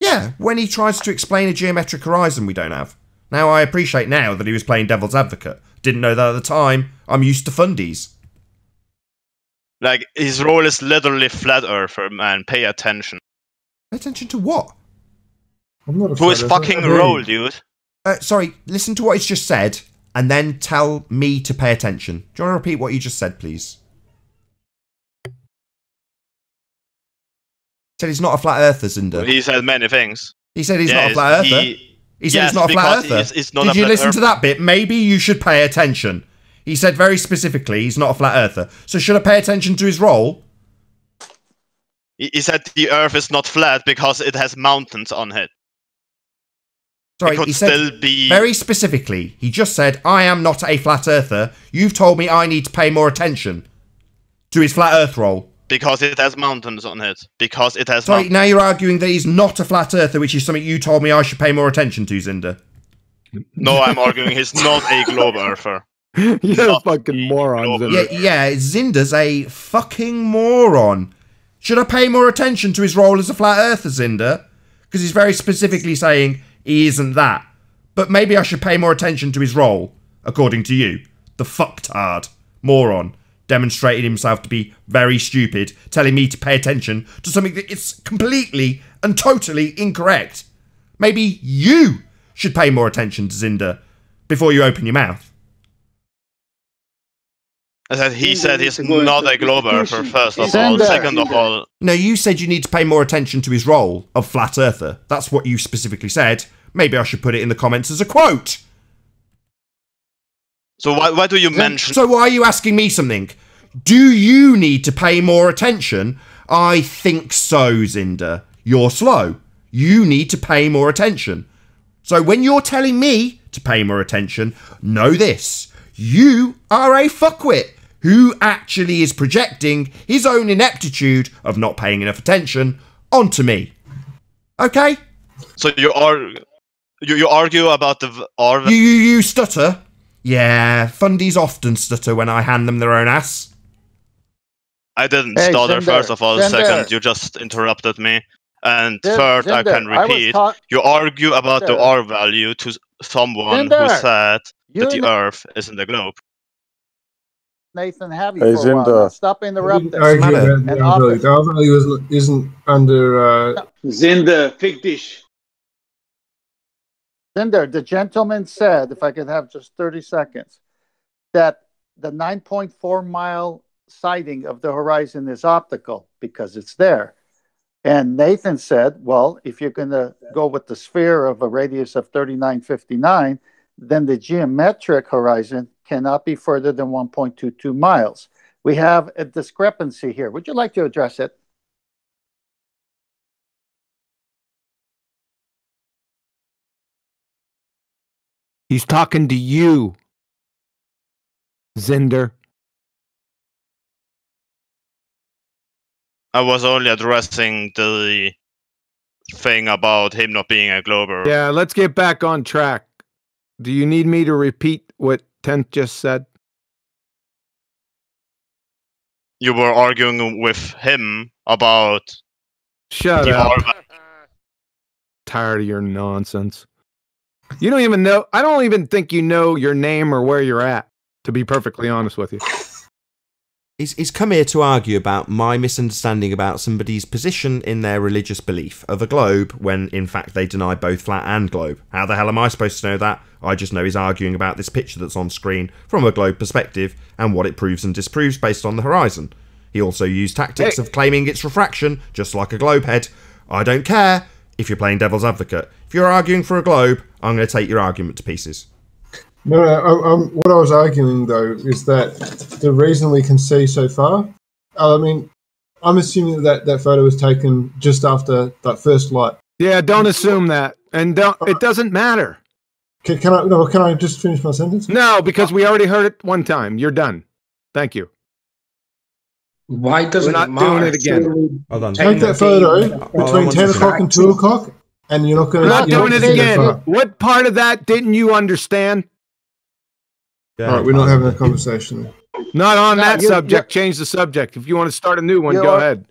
Yeah, when he tries to explain a geometric horizon we don't have. Now I appreciate now that he was playing devil's advocate. Didn't know that at the time. I'm used to fundies. Like his role is literally flat earther, man. Pay attention. Pay attention to what? I'm not To his fucking role, dude. Uh, sorry, listen to what he's just said, and then tell me to pay attention. Do you want to repeat what you just said, please? Said he's not a flat earther, Zinder. He said many things. He said he's Yes, not a flat earther. he- He, said yes, he's not a flat because earther. he's- he's not Did a you flat listen to that bit? Maybe you should pay attention. He said very specifically he's not a flat earther. So should I pay attention to his role? He said the Earth is not flat because it has mountains on it. Sorry, it could he said still be very specifically. He just said, "I am not a flat earther." You've told me I need to pay more attention to his flat Earth role. because it has mountains on it. Because it has Sorry, now you're arguing that he's not a flat earther, which is something you told me I should pay more attention to, Zinder. No, I'm arguing he's not a globe earther. [laughs] You're a fucking moron. Yeah, Zinder. yeah, Zinder's a fucking moron. Should I pay more attention to his role as a flat earther, Zinder? Because he's very specifically saying he isn't that. But maybe I should pay more attention to his role, according to you. The fucktard. Moron. Demonstrated himself to be very stupid, telling me to pay attention to something that is completely and totally incorrect. Maybe you should pay more attention to Zinder before you open your mouth. I said he said he's not a globe earther, first of all. Second of all, No, you said you need to pay more attention to his role of flat earther. That's what you specifically said. Maybe I should put it in the comments as a quote. so why, why do you mention So why are you asking me something? Do you need to pay more attention? I think so, Zinder. You're slow. You need to pay more attention. So when you're telling me to pay more attention, know this. You are a fuckwit who actually is projecting his own ineptitude of not paying enough attention onto me. Okay? So you are you, you argue about the v- or You, you, you stutter? Yeah, fundies often stutter when I hand them their own ass. I didn't Hey, stutter Zinder, first of all. Zinder. Second, you just interrupted me. And Zin- third, I Zinder, can I was repeat, you argue about the R value to s- someone who said that the know- Earth isn't the globe. Nathan Heavy Hey, for a while. Zinder. now. Stop interrupting. Argue about And the R value. office. The R is, isn't under. Uh, Zinder, fick dich. Zinder, the gentleman said, if I could have just 30 seconds, that the 9.4 mile sighting of the horizon is optical because it's there. And Nathan said, well, if you're going to go with the sphere of a radius of 3959, then the geometric horizon cannot be further than 1.22 miles. We have a discrepancy here. Would you like to address it? He's talking to you, Zinder. I was only addressing the thing about him not being a glober. Yeah, let's get back on track. Do you need me to repeat what Tenth just said? You were arguing with him about Shut up. Tired of your nonsense. You don't even know. I don't even think you know your name or where you're at. To be perfectly honest with you. He's, he's come here to argue about my misunderstanding about somebody's position in their religious belief of a globe when in fact they deny both flat and globe. How the hell am I supposed to know that? I just know he's arguing about this picture that's on screen from a globe perspective and what it proves and disproves based on the horizon. He also used tactics of claiming its refraction, just like a globe head. I don't care if you're playing devil's advocate. If you're arguing for a globe, I'm going to take your argument to pieces. No, no I, I'm, what I was arguing though is that the reason we can see so far. Uh, I mean, I'm assuming that that photo was taken just after that first light. Yeah, don't assume that, and don't. It uh, doesn't matter. Can, can I? No, can I just finish my sentence? No, because we already heard it one time. You're done. Thank you. Why doesn't We're not matter? doing it again. Surely Hold on. Take that photo between ten o'clock and two o'clock, and you're not going We're to. not doing it again. What part of that didn't you understand? All right, we're not having a conversation. Not on No, that you- subject. Change the subject. If you want to start a new one, go are- ahead.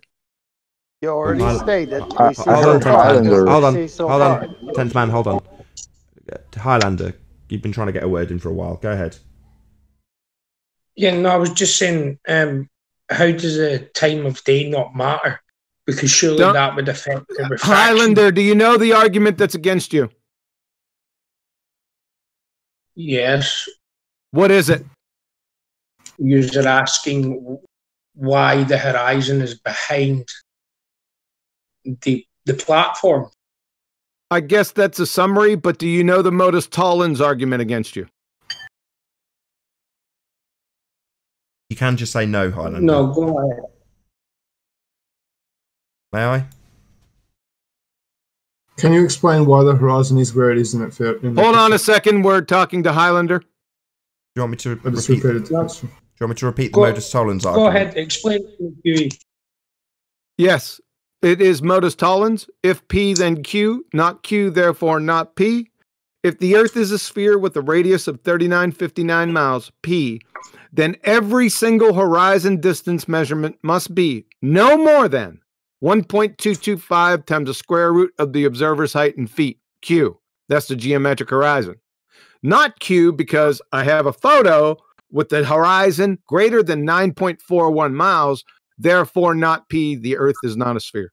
You already Hold- stated. Hold we see on, so tenth Hold on, We see so hold on, tenth man. Hold on. Highlander, you've been trying to get a word in for a while. Go ahead. Yeah, no, I was just saying, um, how does the time of day not matter? Because surely Don't- that would affect the refraction. Highlander, do you know the argument that's against you? Yes, What is it? you're asking why the horizon is behind the the platform. I guess that's a summary, but do you know the Modus Tollens argument against you? You can just say no, Highlander. No, go ahead. May I? Can you explain why the horizon is where it is in it? fair- Hold on a second. We're talking to Highlander. Do you want me to repeat? Do the you want me to repeat the Go- modus tollens Go argument? ahead, explain. it to me. Yes, it is modus tollens. If P, then Q, not Q, therefore not P. If the Earth is a sphere with a radius of 3959 miles, P, then every single horizon distance measurement must be no more than 1.225 times the square root of the observer's height in feet, Q. That's the geometric horizon. Not Q because I have a photo with the horizon greater than 9.41 miles, therefore not P, the Earth is not a sphere.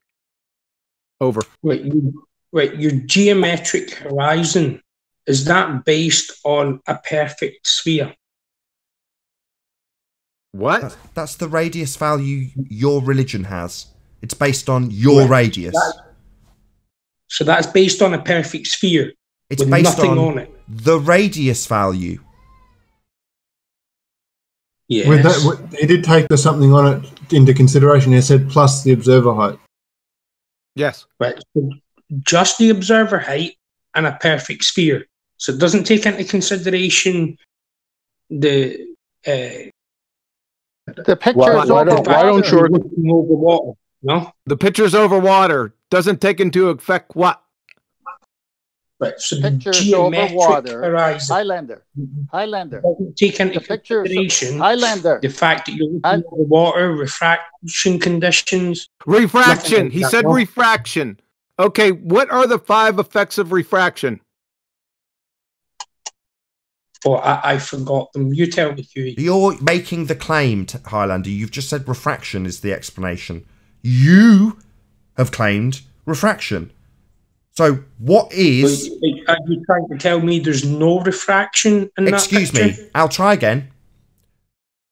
Over. Wait, you, wait, your geometric horizon is that based on a perfect sphere? What? That's, that's the radius value your religion has. It's based on your Right. radius. That- So that's based on a perfect sphere It's with based nothing on, on, it. the radius value. Yes. With that, with- he did take the something on it into consideration. He said plus the observer height. Yes. Right. So just the observer height and a perfect sphere. So it doesn't take into consideration the uh, The picture Why- is why over don't- why don't you- over water. No? The picture's over water. Doesn't take into effect what? Right. So the Picture is over geometric water. horizon Highlander. Mm-hmm. Highlander. doesn't take into The picture is consideration Highlander. the fact that you're looking Hi- over water, refraction conditions. Refraction. He said no? refraction. Okay, what are the five effects of refraction? Oh, I, I forgot them. You tell me, Huey. You're making the claim, t- Highlander. You've just said refraction is the explanation. You have claimed refraction. So what is? Wait, Are you trying to tell me there's no refraction in Excuse me. I'll try again.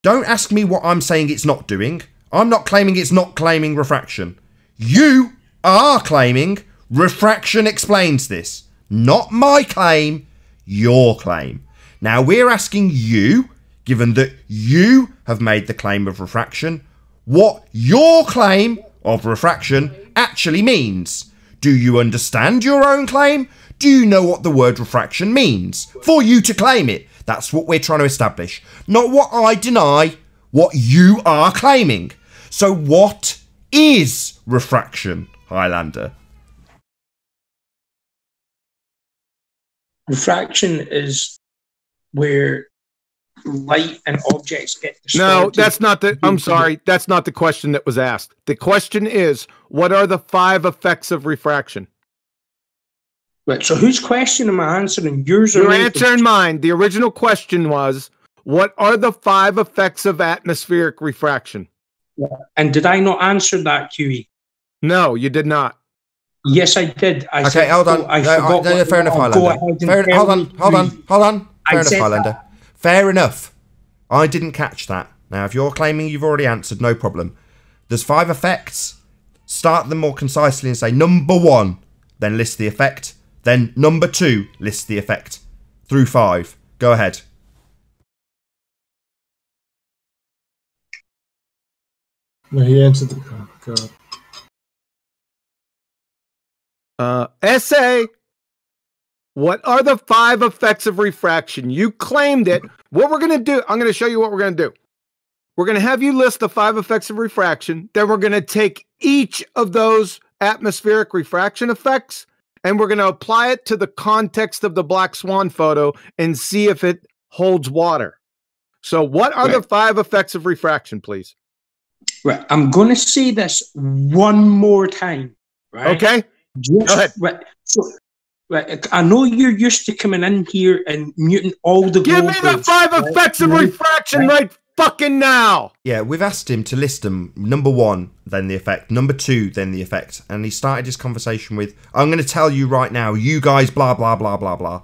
Don't ask me what I'm saying it's not doing. I'm not claiming it's not claiming refraction. You are claiming refraction explains this. Not my claim, your claim. Now we're asking you, given that you have made the claim of refraction, what your claim of refraction actually means. Do you understand your own claim? Do you know what the word refraction means? For you to claim it. That's what we're trying to establish. Not what I deny, what you are claiming. So, what is refraction, Highlander? Refraction is where light and objects get No, that's not the. I'm sorry, that's not the question that was asked. The question is, what are the five effects of refraction? Right, so whose question am I answering? Yours or You're Nathan's? answering mine. The original question was, what are the five effects of atmospheric refraction? And did I not answer that, QE? No, you did not. Yes, I did. I okay, said, hold oh, on. oh, I No, forgot no, no, fair enough, Highlander. go ahead and Fair, hold on, hold on, hold on. I Fair enough, said Highlander. Fair enough. I didn't catch that. Now, if you're claiming you've already answered, no problem. There's five effects. Start them more concisely and say number one, then list the effect. Then number two, list the effect. Through five. Go ahead. No, he answered the. Oh, God. Uh, essay. What are the five effects of refraction? You claimed it. What we're going to do, I'm going to show you what we're going to do. We're going to have you list the five effects of refraction. Then we're going to take each of those atmospheric refraction effects and we're going to apply it to the context of the black swan photo and see if it holds water. So, what are the five effects of refraction, please? Right, I'm going to say this one more time. Right? Okay. Just, Right. So, right. I know you're used to coming in here and muting all the. Give me the five birds, effects of refraction right fucking now. Yeah, we've asked him to list them. Number one, then the effect. Number two, then the effect. And he started his conversation with, I'm going to tell you right now, you guys, blah, blah, blah, blah, blah.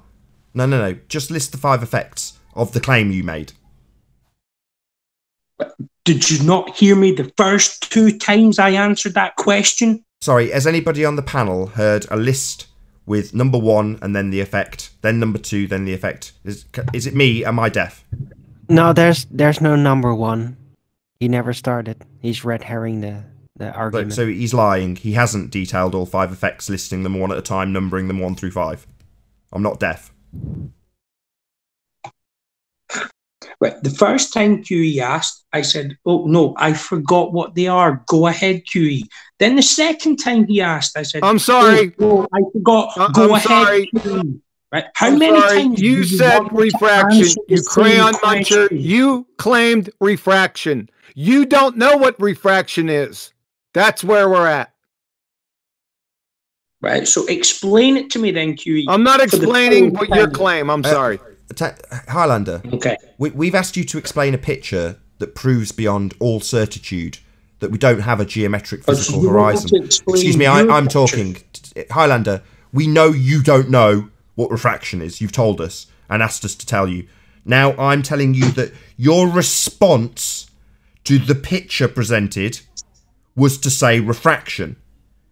No, no, no. Just list the five effects of the claim you made. Did you not hear me the first two times I answered that question? Sorry, has anybody on the panel heard a list with number one and then the effect, then number two, then the effect? Is, is it me? Am I deaf? No, there's there's no number one. He never started. He's red herring the the argument. so he's lying. He hasn't detailed all five effects, listing them one at a time, numbering them one through five. I'm not deaf. Right. The first time QE asked, I said, "Oh no, I forgot what they are. Go ahead, QE." Then the second time he asked, I said, I'm sorry. Oh, no, I forgot. Uh, Go I'm ahead, sorry. QE." Right. How I'm many sorry, times you do said want me to refraction? You crayon muncher. You claimed refraction. You don't know what refraction is. That's where we're at. Right. So explain it to me then, QE. I'm not the explaining what your claim. I'm Uh, sorry. Ta- Highlander. Okay. We, we've asked you to explain a picture that proves beyond all certitude that we don't have a geometric Oh, physical you want me horizon. Excuse me, I, I'm picture? talking. Highlander, we know you don't know what refraction is. You've told us and asked us to tell you. Now I'm telling you that your response to the picture presented was to say refraction.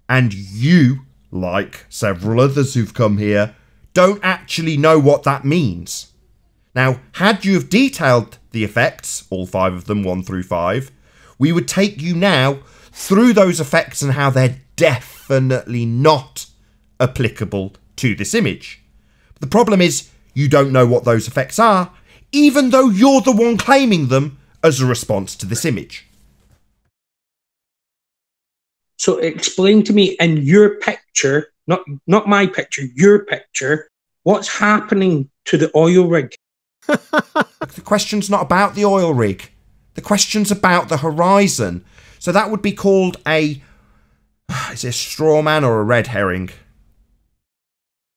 And you, like several others who've come here, don't actually know what that means. Now, had you have detailed the effects, all five of them, one through five, we would take you now through those effects and how they're definitely not applicable to this image. The problem is, you don't know what those effects are, even though you're the one claiming them as a response to this image. So explain to me in your picture, not not my picture, your picture, what's happening to the oil rig? [laughs] The question's not about the oil rig. The question's about the horizon. So that would be called a [sighs] Is it a straw man or a red herring?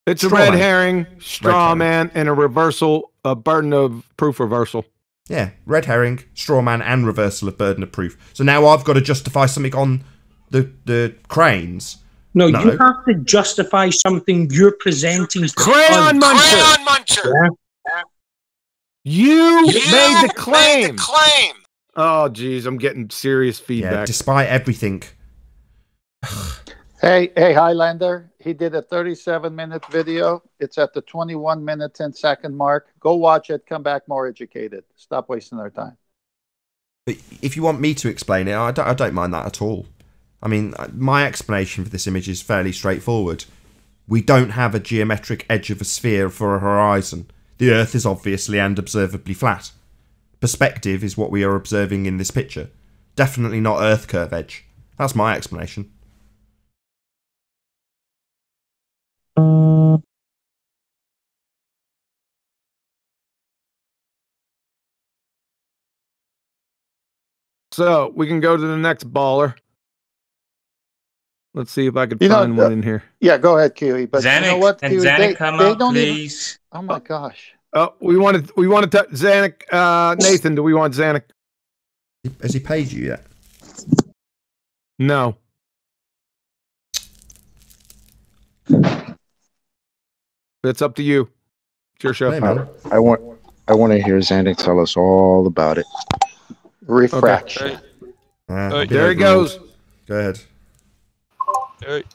It's a red man. herring, straw herring. man, and a reversal, a burden of proof reversal. Yeah, red herring, straw man, and reversal of burden of proof. So now I've got to justify something on the the cranes. No, No. you have to justify something you're presenting. Crayon us. muncher. muncher. Yeah. You, You made the claim. Made the claim. Oh, geez, I'm getting serious feedback. Yeah, feedback. despite everything. [sighs] Hey, hey, Highlander. He did a 37 minute video. It's at the 21 minute 10 second mark. Go watch it. Come back more educated. Stop wasting our time. But if you want me to explain it, I don't, I don't mind that at all. I mean, uh, my explanation for this image is fairly straightforward. We don't have a geometric edge of a sphere for a horizon. The Earth is obviously and observably flat. Perspective is what we are observing in this picture. Definitely not Earth curve edge. That's my explanation. So we can go to the next baller. Let's see if I can You know, find uh, one in here. Yeah, go ahead, QE. But you know what, can QE? Zanuck They, come they up, don't even- Oh my gosh. Oh, we wanted we wanted to Zanuck uh Nathan, do we want Zanuck? Has he paid you yet? No. It's up to you. It's your show. Hey, man. I want I want to hear Xanax tell us all about it. Refraction. Ah, Alright. be There he goes. Go ahead. Alright.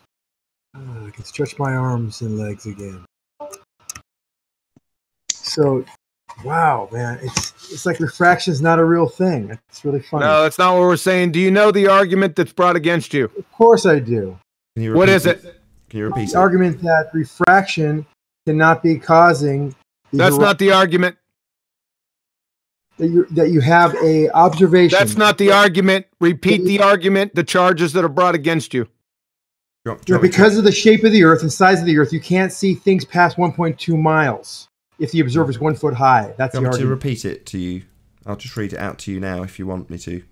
I can stretch my arms and legs again. So, wow, man, it's it's like refraction is not a real thing. It's really funny. No, that's not what we're saying. Do you know the argument that's brought against you? Of course, I do. Can you What repeat is it? Can you repeat The it? argument that refraction cannot be causing the That's not the argument. that you that you have a observation. That's not the argument. Repeat the argument, the charges that are brought against you. Do you want- do you Yeah, want me to- because of the shape of the Earth and size of the Earth, you can't see things past 1.2 miles if the observer is mm-hmm. one foot high. That's do the you want to repeat it to you? I'll just read it out to you now if you want me to.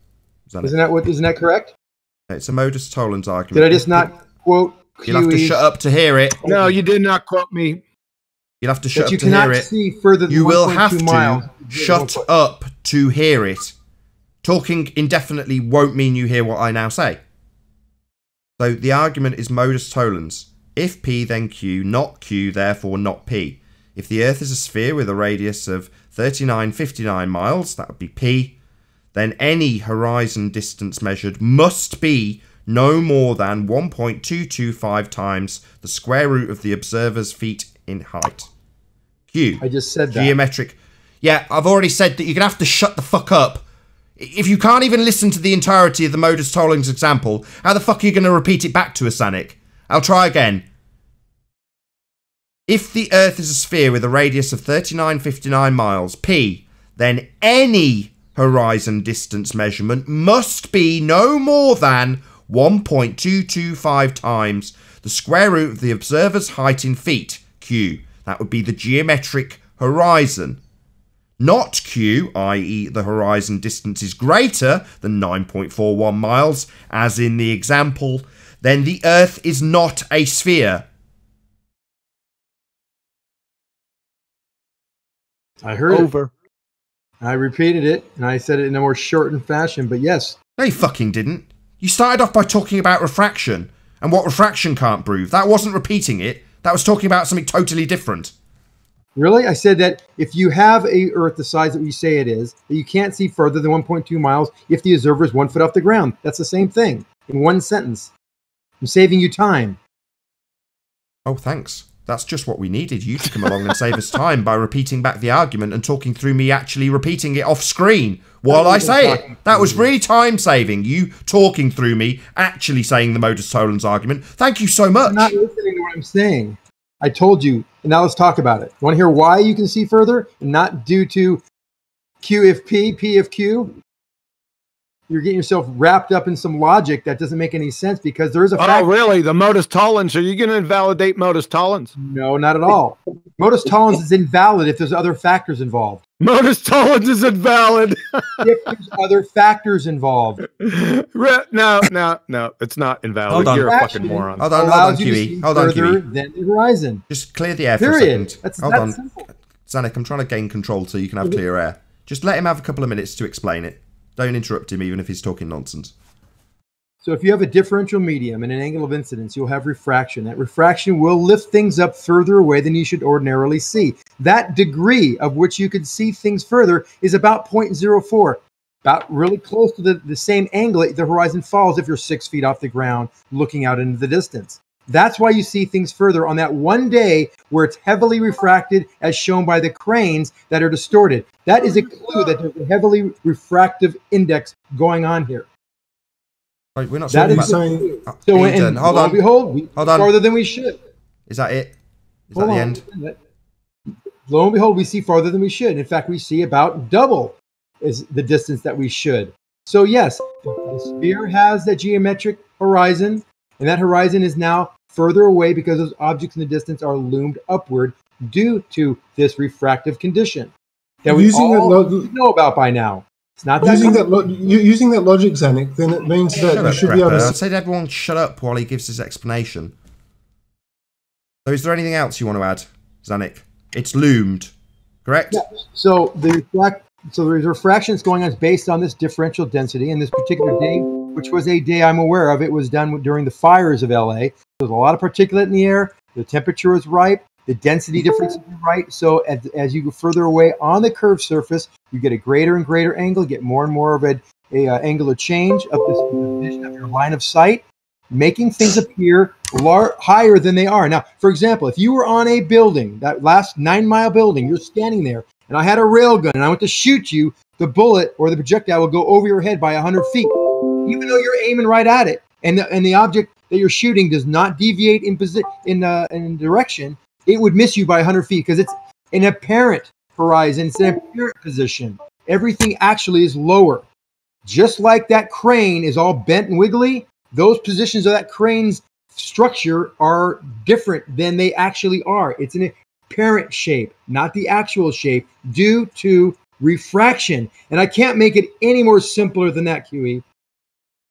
Zanuck. Isn't that what? Isn't that correct? It's a modus tollens argument. Did I just not quote? You'll have to shut up to hear it. No, you did not quote me. You'll have to That shut you up to hear cannot it. see further than You will have to miles. shut up to hear it. Talking indefinitely won't mean you hear what I now say. So the argument is modus tollens. If P, then Q, not Q, therefore not P. If the Earth is a sphere with a radius of 3959 miles, that would be P, then any horizon distance measured must be no more than 1.225 times the square root of the observer's feet in height. Q. I just said that. Geometric. Yeah, I've already said that you're going to have to shut the fuck up. If you can't even listen to the entirety of the modus tollens example, how the fuck are you going to repeat it back to us, Sanic? I'll try again. If the Earth is a sphere with a radius of 3959 miles, P, then any horizon distance measurement must be no more than 1.225 times the square root of the observer's height in feet, Q. That would be the geometric horizon. Not Q, i.e., the horizon distance is greater than 9.41 miles, as in the example, then the Earth is not a sphere. I heard Over. it. I repeated it, and I said it in a more shortened fashion. But yes, No, you fucking didn't. You started off by talking about refraction and what refraction can't prove. That wasn't repeating it. That was talking about something totally different. Really, I said that if you have a Earth the size that you say it is, that you can't see further than 1.2 miles if the observer is one foot off the ground. That's the same thing in one sentence. I'm saving you time. Oh, thanks. That's just what we needed. You to come along and save us time by repeating back the argument and talking through me actually repeating it off screen while I say it. That was really time saving. You talking through me actually saying the modus tollens argument. Thank you so much. You're not listening to what I'm saying. I told you, and now let's talk about it. You want to hear why you can see further and not due to Q if P, P if Q? You're getting yourself wrapped up in some logic that doesn't make any sense because there is a Oh, fact. really? The modus tollens? Are you going to invalidate modus tollens? No, not at all. Modus tollens is invalid if there's other factors involved. Modus tollens is invalid. [laughs] if there's other factors involved. Re- no, no, no. It's not invalid. Hold on. You're a fucking moron. Hold on, hold on, QE. Hold on, QE. than the horizon. Just clear the air for a Period. second. That's Hold that on. simple. Zanuck, I'm trying to gain control so you can have clear air. Just let him have a couple of minutes to explain it. Don't interrupt him even if he's talking nonsense. So if you have a differential medium and an angle of incidence, you'll have refraction. That refraction will lift things up further away than you should ordinarily see. That degree of which you can see things further is about 0.04, about really close to the, the same angle the horizon falls if you're six feet off the ground looking out into the distance. That's why you see things further on that one day where it's heavily refracted, as shown by the cranes that are distorted. That is a clue that there's a heavily refractive index going on here. Right, we're not That is saying- Uh, So, Eden, and hold on. behold, we hold on. farther than we should. Is that it? Is Hold that the on. end? Lo and behold, we see farther than we should. In fact, we see about double is the distance that we should. So yes, the sphere has that geometric horizon, and that horizon is now further away because those objects in the distance are loomed upward due to this refractive condition that we Using that all lo- know about by now. It's not that using that complicated. lo- using that logic, Zanuck, then it means that Shut you up, should be able to. I said everyone shut up while he gives his explanation. So is there anything else you want to add, Zanuck? It's loomed, correct? Yeah. So the refract, so the refraction that's going on is based on this differential density. And this particular day, which was a day I'm aware of, it was done during the fires of LA. There's a lot of particulate in the air. The temperature is right. The density difference is right. So as, as you go further away on the curved surface, you get a greater and greater angle. Get more and more of a, a uh, angular change of this division of your line of sight making things appear lar- higher than they are. Now, for example, if you were on a building, that last nine mile building, you're standing there, and I had a railgun and I went to shoot you, the bullet or the projectile will go over your head by 100 feet, even though you're aiming right at it. And the, and the object that you're shooting does not deviate in, posi- in, uh, in direction, it would miss you by 100 feet because it's an apparent horizon, it's an apparent position. Everything actually is lower. Just like that crane is all bent and wiggly, those positions of that crane's structure are different than they actually are. It's an apparent shape, not the actual shape, due to refraction. And I can't make it any more simpler than that. QE.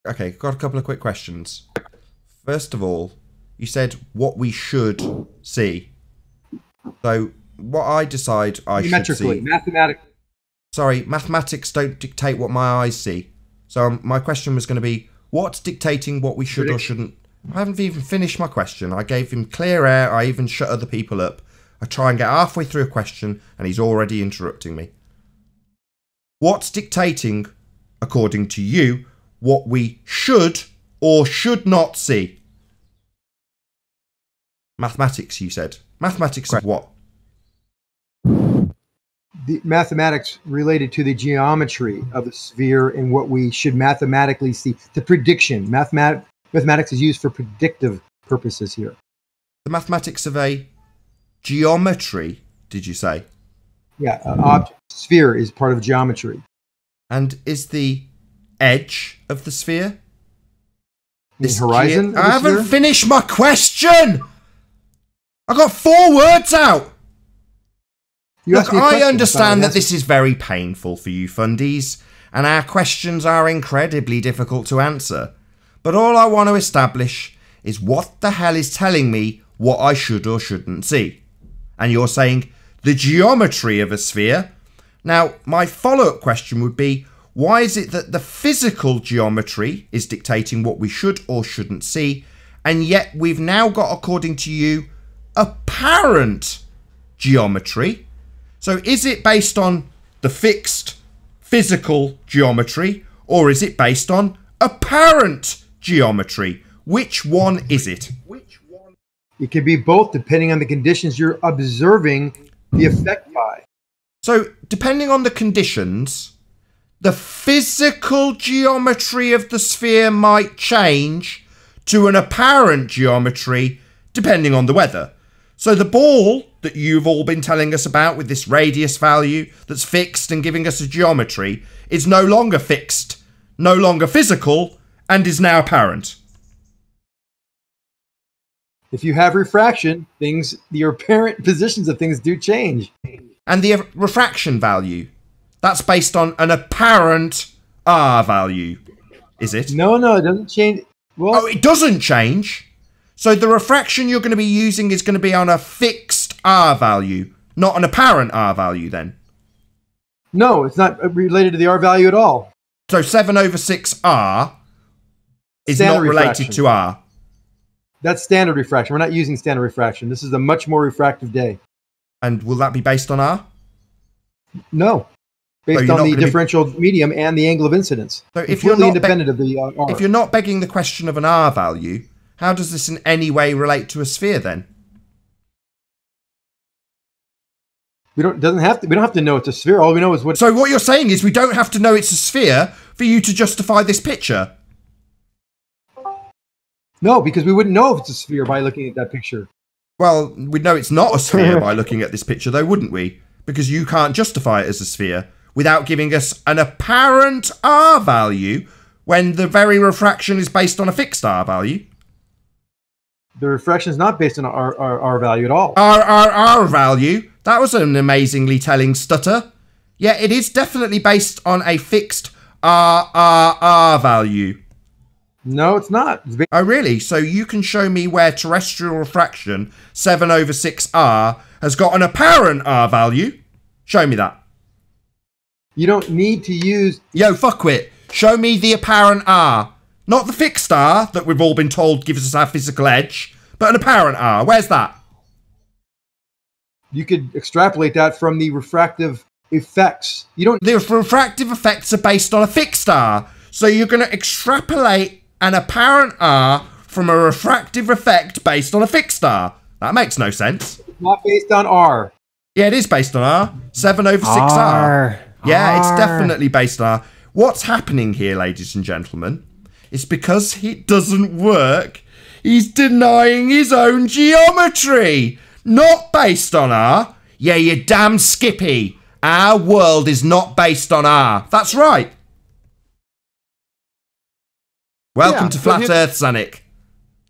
Okay, got a couple of quick questions. First of all, you said what we should see. So, what I decide I should see. mathematically. Sorry, mathematics don't dictate what my eyes see. So, um, my question was going to be what's dictating what we should or shouldn't? I haven't even finished my question. I gave him clear air. I even shut other people up. I try and get halfway through a question, and he's already interrupting me. What's dictating, according to you, what we should or should not see? Mathematics, you said. Mathematics of what? The mathematics related to the geometry of the sphere and what we should mathematically see. The prediction. Mathemat- mathematics is used for predictive purposes here. The mathematics of a geometry, did you say? Yeah, an object sphere is part of geometry. And is the edge of the sphere? The horizon I haven't sphere? finished my question. I got four words out. You Look, asked me a I question, I understand that this is very painful for you fundies, and our questions are incredibly difficult to answer. But all I want to establish is what the hell is telling me what I should or shouldn't see. And you're saying the geometry of a sphere. Now, my follow up question would be why is it that the physical geometry is dictating what we should or shouldn't see, and yet we've now got, according to you, apparent geometry? So is it based on the fixed physical geometry or is it based on apparent geometry? Which one is it? Which one? It could be both depending on the conditions you're observing the effect by. So, depending on the conditions, the physical geometry of the sphere might change to an apparent geometry depending on the weather. So, the ball that you've all been telling us about with this radius value that's fixed and giving us a geometry is no longer fixed no longer physical, and is now apparent. If you have refraction, things your apparent [laughs] positions of things do change. And the refraction value, that's based on an apparent R value, is it? No, no, it doesn't change. Well, oh, it doesn't change. So the refraction you're going to be using is going to be on a fixed R value, not an apparent R value then. No, it's not related to the R value at all. So 7 over 6R is Standard not related refraction. to R. That's standard refraction. We're not using standard refraction. This is a much more refractive day. And will that be based on R? No, based on the gonna be- differential medium and the angle of incidence. So if you're not independent of the uh. If you're not begging the question of an R value, how does this in any way relate to a sphere then? we don't doesn't have to. We don't have to know it's a sphere. All we know is what. So what you're saying is we don't have to know it's a sphere for you to justify this picture. No, because we wouldn't know if it's a sphere by looking at that picture. Well, we'd know it's not a sphere by [laughs] looking at this picture, though, wouldn't we? Because you can't justify it as a sphere without giving us an apparent R value when the very refraction is based on a fixed R value. The refraction is not based on R, R, R value at all. R R R value. That was an amazingly telling stutter. Yeah, it is definitely based on a fixed R R R value. No, it's not. It's Oh, really? So you can show me where terrestrial refraction 7 over 6R has got an apparent R value? Show me that. You don't need to use. Yo, fuckwit. Show me the apparent R. Not the fixed R that we've all been told gives us our physical edge, but an apparent R. Where's that? You could extrapolate that from the refractive effects. You don't. The refractive effects are based on a fixed R. So you're going to extrapolate an apparent R from a refractive effect based on a fixed R. That makes no sense. Not based on R. Yeah, it is based on R. 7 over 6R. R. Yeah, it's definitely based on R. What's happening here, ladies and gentlemen, is because it doesn't work, he's denying his own geometry. Not based on R. Yeah, you damn skippy. Our world is not based on R. That's right. Welcome Yeah, to Flat Earth, Zanik.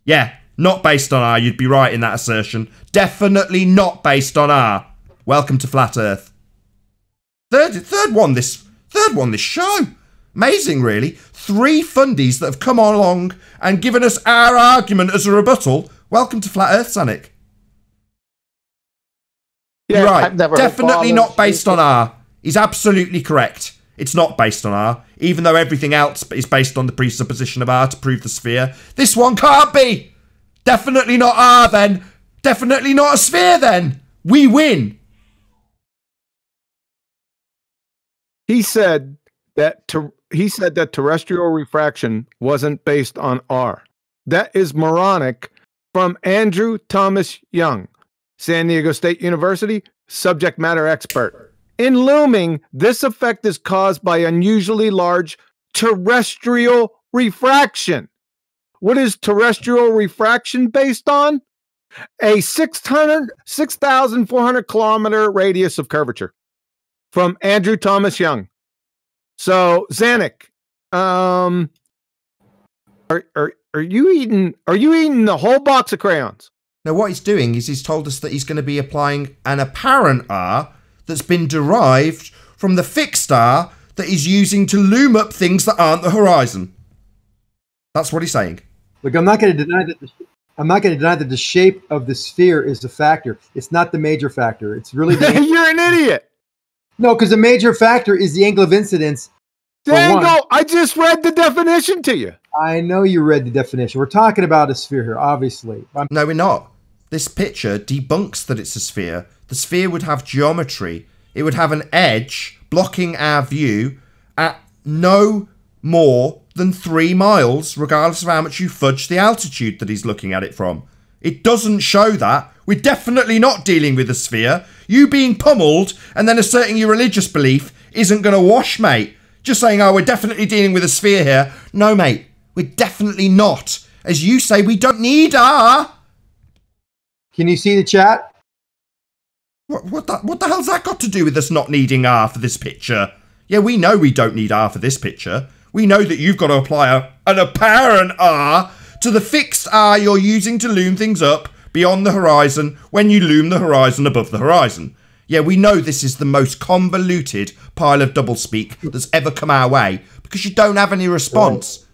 Yeah, not based on R. You'd be right in that assertion. Definitely not based on R. Welcome to Flat Earth. Third, third one this, third one this show. Amazing, really. Three fundies that have come along and given us our argument as a rebuttal. Welcome to Flat Earth, Sonic. You're right. Definitely not based on R. He's absolutely correct. It's not based on R, even though everything else is based on the presupposition of R to prove the sphere. This one can't be. Definitely not R then. Definitely not a sphere then. We win. He said that ter- he said that terrestrial refraction wasn't based on R. That is moronic from Andrew Thomas Young, San Diego State University, subject matter expert. In looming, this effect is caused by unusually large terrestrial refraction. What is terrestrial refraction based on? A 600 6,400 kilometer radius of curvature from Andrew Thomas Young. So Zanuck, um, are are are you eating? Are you eating the whole box of crayons? Now, what he's doing is he's told us that he's going to be applying an apparent R that's been derived from the fixed R that he's using to loom up things that aren't the horizon. That's what he's saying. Look, I'm not going to deny that. The, I'm not going to deny that the shape of the sphere is a factor. It's not the major factor. It's really [laughs] the You're an idiot. No, because the major factor is the angle of incidence. for There you one. go. I just read the definition to you. I know you read the definition. We're talking about a sphere here, obviously. I'm- No, we're not. This picture debunks that it's a sphere. The sphere would have geometry. It would have an edge blocking our view at no more than three miles, regardless of how much you fudge the altitude that he's looking at it from. It doesn't show that. We're definitely not dealing with a sphere. You being pummeled and then asserting your religious belief isn't going to wash, mate. Just saying, oh, we're definitely dealing with a sphere here. No, mate, we're definitely not. As you say, we don't need R. Can you see the chat? What, what, the, what the hell's that got to do with us not needing R for this picture? Yeah, we know we don't need R for this picture. We know that you've got to apply a, an apparent R to the fixed R you're using to loom things up beyond the horizon when you loom the horizon above the horizon. Yeah, we know this is the most convoluted pile of doublespeak that's ever come our way because you don't have any response.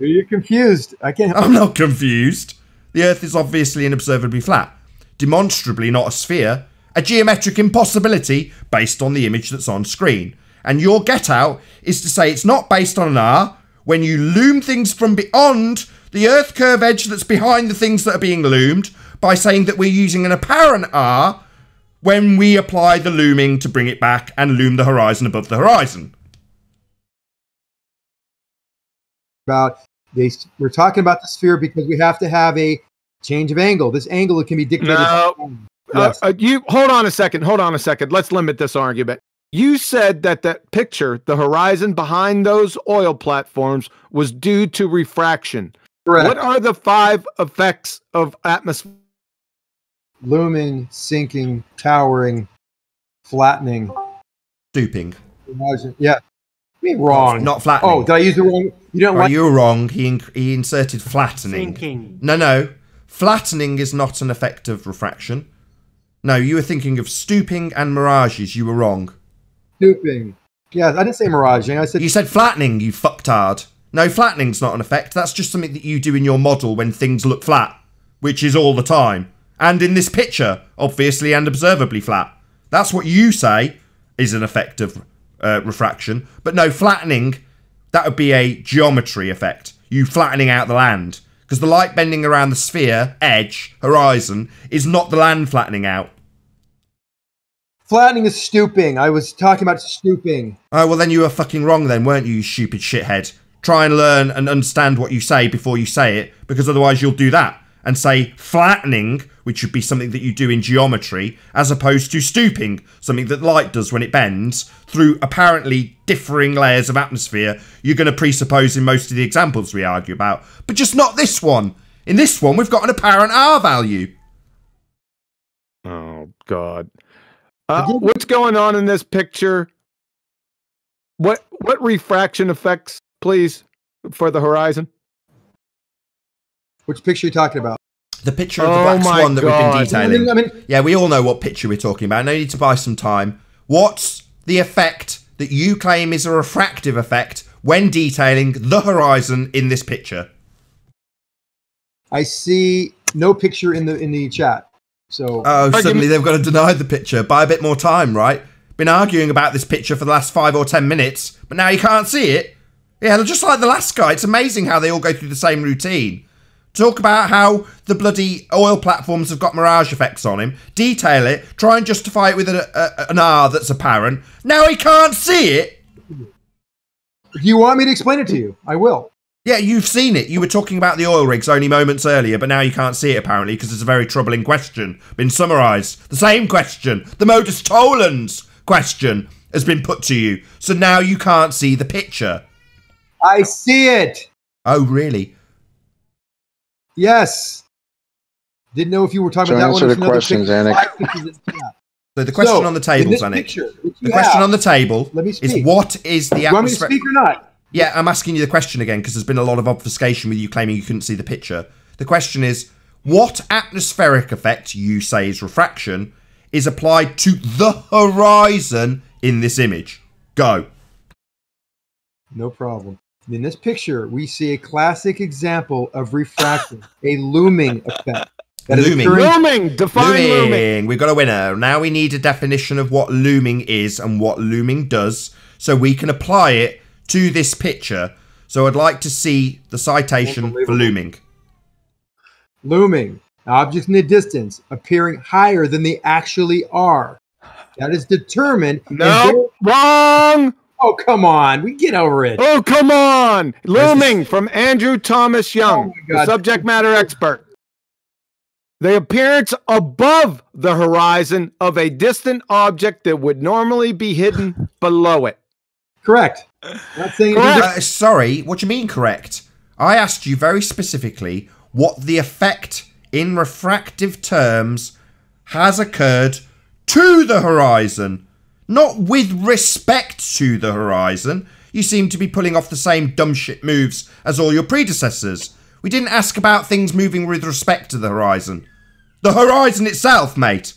Are You're confused. I can't. I'm not confused. The Earth is obviously and observably flat, demonstrably not a sphere, a geometric impossibility based on the image that's on screen. And your get out is to say it's not based on an R when you loom things from beyond the Earth curve edge that's behind the things that are being loomed by saying that we're using an apparent R when we apply the looming to bring it back and loom the horizon above the horizon. About they, we're talking about the sphere because we have to have a change of angle. This angle can be dictated. No. Yes. Uh, uh, you hold on a second. Hold on a second. Let's limit this argument. You said that that picture, the horizon behind those oil platforms, was due to refraction. Correct. What are the five effects of atmosphere? Looming, sinking, towering, flattening, Stooping. Yeah. Me wrong. Not oh, flattening. Oh, did I use the wrong? You don't Oh, like. you wrong. He, inc- he inserted flattening. Sinking. No, no. Flattening is not an effect of refraction. No, you were thinking of stooping and mirages. You were wrong. Stooping. Yeah, I didn't say miraging. I said You said flattening, you fucktard. No, flattening's not an effect. That's just something that you do in your model when things look flat, which is all the time. And in this picture, obviously and observably flat. That's what you say is an effect of uh, refraction. But no, flattening, that would be a geometry effect. You flattening out the land. Because the light bending around the sphere, edge, horizon, is not the land flattening out. flattening is stooping. I was talking about stooping. Oh, well, then you were fucking wrong, then, weren't you, you stupid shithead? Try and learn and understand what you say before you say it, because otherwise you'll do that and say flattening, which would be something that you do in geometry, as opposed to stooping, something that light does when it bends through apparently differing layers of atmosphere you're going to presuppose in most of the examples we argue about, but just not this one. In this one, we've got an apparent R value. Oh God. Uh, what's going on in this picture? What what refraction effects, please, for the horizon? Which picture are you talking about? The picture of the Oh black my swan that we've been detailing. I mean- yeah, we all know what picture we're talking about. No need to buy some time. What's the effect that you claim is a refractive effect when detailing the horizon in this picture? I see no picture in the in the chat. So Oh, suddenly they've got to deny the picture. Buy a bit more time, right? Been arguing about this picture for the last five or ten minutes, but now you can't see it. Yeah, just like the last guy. It's amazing how they all go through the same routine. Talk about how the bloody oil platforms have got mirage effects on him. Detail it. Try and justify it with a, a, an R that's apparent. Now he can't see it. if you want me to explain it to you, I will. Yeah, you've seen it. You were talking about the oil rigs only moments earlier, but now you can't see it apparently because it's a very troubling question. Been summarised. The same question, the modus tollens question, has been put to you. So now you can't see the picture. I see it. Oh, really? Yes. Didn't know if you were talking So about that answer one. the questions, Anik. five pictures in the chat. So the question So, on the table, this Zanik. picture, The question have- on the table Let me is what is the You want me to atmosphere? speak or not? Yeah, I'm asking you the question again because there's been a lot of obfuscation with you claiming you couldn't see the picture. The question is what atmospheric effect you say is refraction is applied to the horizon in this image? Go. No problem. In this picture, we see a classic example of refraction, a looming effect. that is Looming. occurring- Looming, define looming. We've got a winner. Now we need a definition of what looming is and what looming does so we can apply it to this picture. So I'd like to see the citation for looming. Looming, objects in the distance appearing higher than they actually are. That is determined. and No, wrong. Oh, come on. We get over it. Oh, come on. Looming from Andrew Thomas Young, the subject matter expert. The appearance above the horizon of a distant object that would normally be hidden [laughs] below it. Correct. Not saying Uh, sorry, what do you mean correct? I asked you very specifically what the effect in refractive terms has occurred to the horizon, not with respect to the horizon. You seem to be pulling off the same dumb shit moves as all your predecessors. We didn't ask about things moving with respect to the horizon. The horizon itself, mate.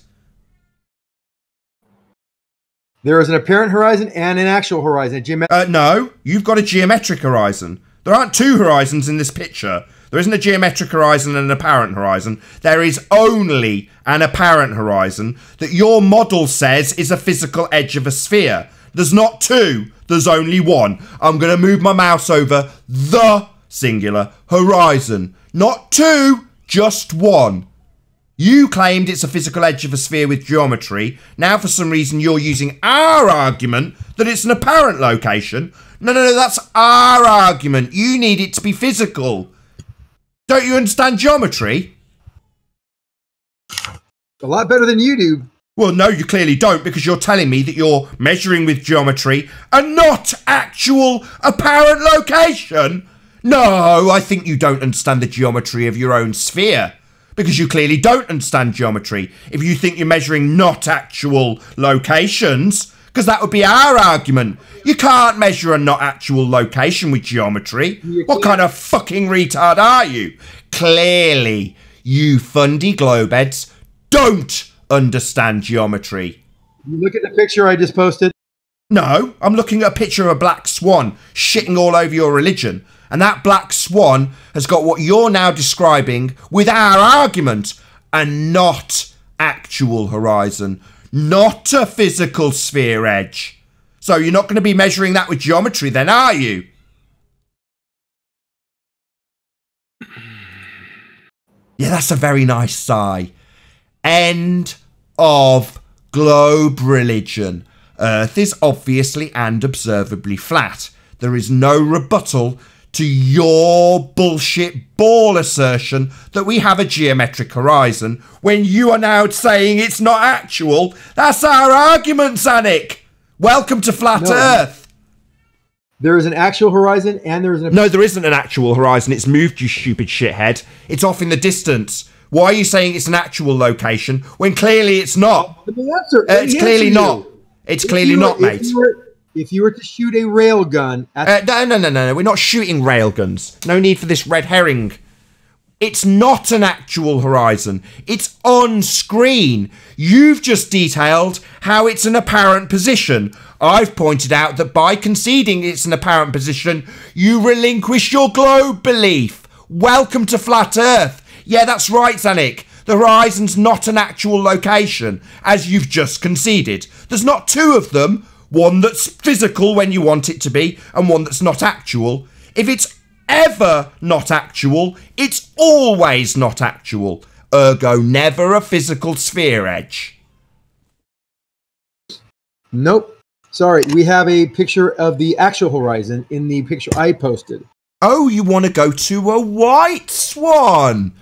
There is an apparent horizon and an actual horizon. Geomet- Uh, no, you've got a geometric horizon. There aren't two horizons in this picture. There isn't a geometric horizon and an apparent horizon. There is only an apparent horizon that your model says is a physical edge of a sphere. There's not two, there's only one. I'm going to move my mouse over the singular horizon. Not two, just one. You claimed it's a physical edge of a sphere with geometry. Now, for some reason, you're using our argument that it's an apparent location. No, no, no, that's our argument. You need it to be physical. Don't you understand geometry? A lot better than you do. Well, no, you clearly don't because you're telling me that you're measuring with geometry and not actual apparent location. No, I think you don't understand the geometry of your own sphere because you clearly don't understand geometry if you think you're measuring not actual locations because that would be our argument. You can't measure a not actual location with geometry. What kind of fucking retard are you? Clearly, you fundy globeheads don't understand geometry. You look at the picture I just posted. No, I'm looking at a picture of a black swan shitting all over your religion. And that black swan has got what you're now describing with our argument and not actual horizon, not a physical sphere edge. So you're not going to be measuring that with geometry then, are you? [clears throat] Yeah, that's a very nice sigh. End of globe religion. Earth is obviously and observably flat. There is no rebuttal to your bullshit ball assertion that we have a geometric horizon when you are now saying it's not actual. That's our argument, Zanik. Welcome to Flat No. Earth. There is an actual horizon and there is an. No, there isn't an actual horizon. It's moved, you stupid shithead. It's off in the distance. Why are you saying it's an actual location when clearly it's not? Me answer. Uh, it's clearly answer you. not. It's If clearly were- not, mate. If you were to shoot a railgun at Uh, no, no, no, no, no. We're not shooting railguns. No need for this red herring. It's not an actual horizon. It's on screen. You've just detailed how it's an apparent position. I've pointed out that by conceding it's an apparent position, you relinquish your globe belief. Welcome to Flat Earth. Yeah, that's right, Zanik. The horizon's not an actual location, as you've just conceded. There's not two of them. One that's physical when you want it to be, and one that's not actual. If it's ever not actual, it's always not actual. Ergo, never a physical sphere edge. Nope. Sorry, we have a picture of the actual horizon in the picture I posted. Oh, you want to go to a white swan?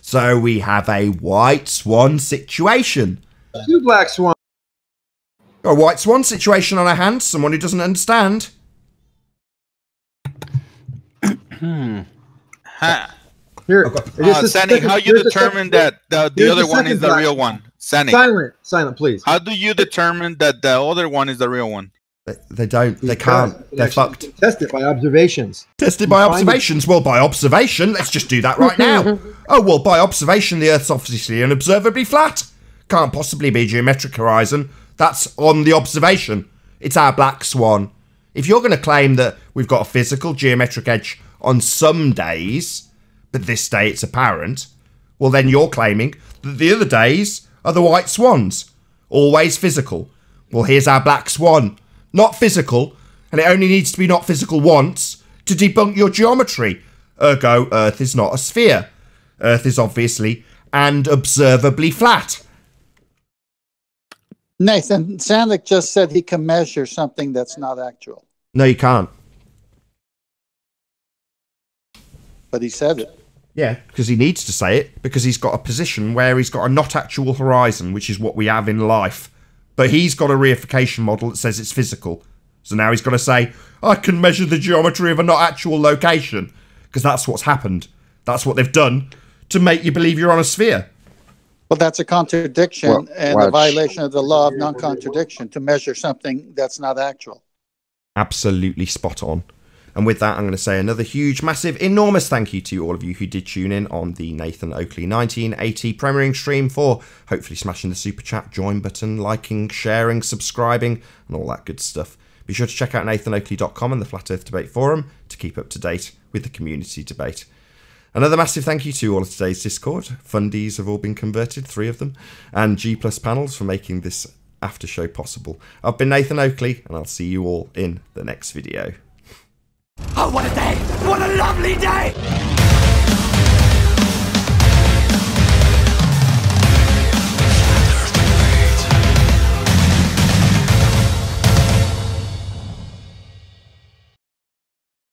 So we have a white swan situation. Two black swans. A white swan situation on our hands. Someone who doesn't understand. Hmm. Huh. Here, Uh, here's the how you here's the determine that the, the other the one is the black real swan. one? Sanny, Silent, silent, please. how do you determine that the other one is the real one? They, they don't. They can't. They're fucked. Test it by observations. Tested by find it- observations. Well, by observation, let's just do that right now. [laughs] oh, well, by observation, the Earth's obviously unobservably flat. Can't possibly be a geometric horizon. That's on the observation. It's our black swan. If you're going to claim that we've got a physical geometric edge on some days, but this day it's apparent, well, then you're claiming that the other days are the white swans. Always physical. Well, here's our black swan. Not physical, and it only needs to be not physical once to debunk your geometry. Ergo, Earth is not a sphere. Earth is obviously and observably flat. Nathan Sandek just said he can measure something that's not actual, No, you can't. but he said it. Yeah, because he needs to say it because he's got a position where he's got a not actual horizon, which is what we have in life. But he's got a reification model that says it's physical. So now he's got to say, I can measure the geometry of a not actual location. Because that's what's happened. That's what they've done to make you believe you're on a sphere. Well, that's a contradiction Well, and a violation of the law of non-contradiction to measure something that's not actual. absolutely spot on. And with that, I'm going to say another huge, massive, enormous thank you to all of you who did tune in on the Nathan Oakley 1980 premiering stream for hopefully smashing the super chat, join button, liking, sharing, subscribing, and all that good stuff. Be sure to check out nathanoakley.com and the Flat Earth Debate Forum to keep up to date with the community debate. Another massive thank you to all of today's Discord. Fundies have all been converted, three of them, and G Plus panels for making this after show possible. I've been Nathan Oakley, and I'll see you all in the next video. Oh, what a day! What a lovely day!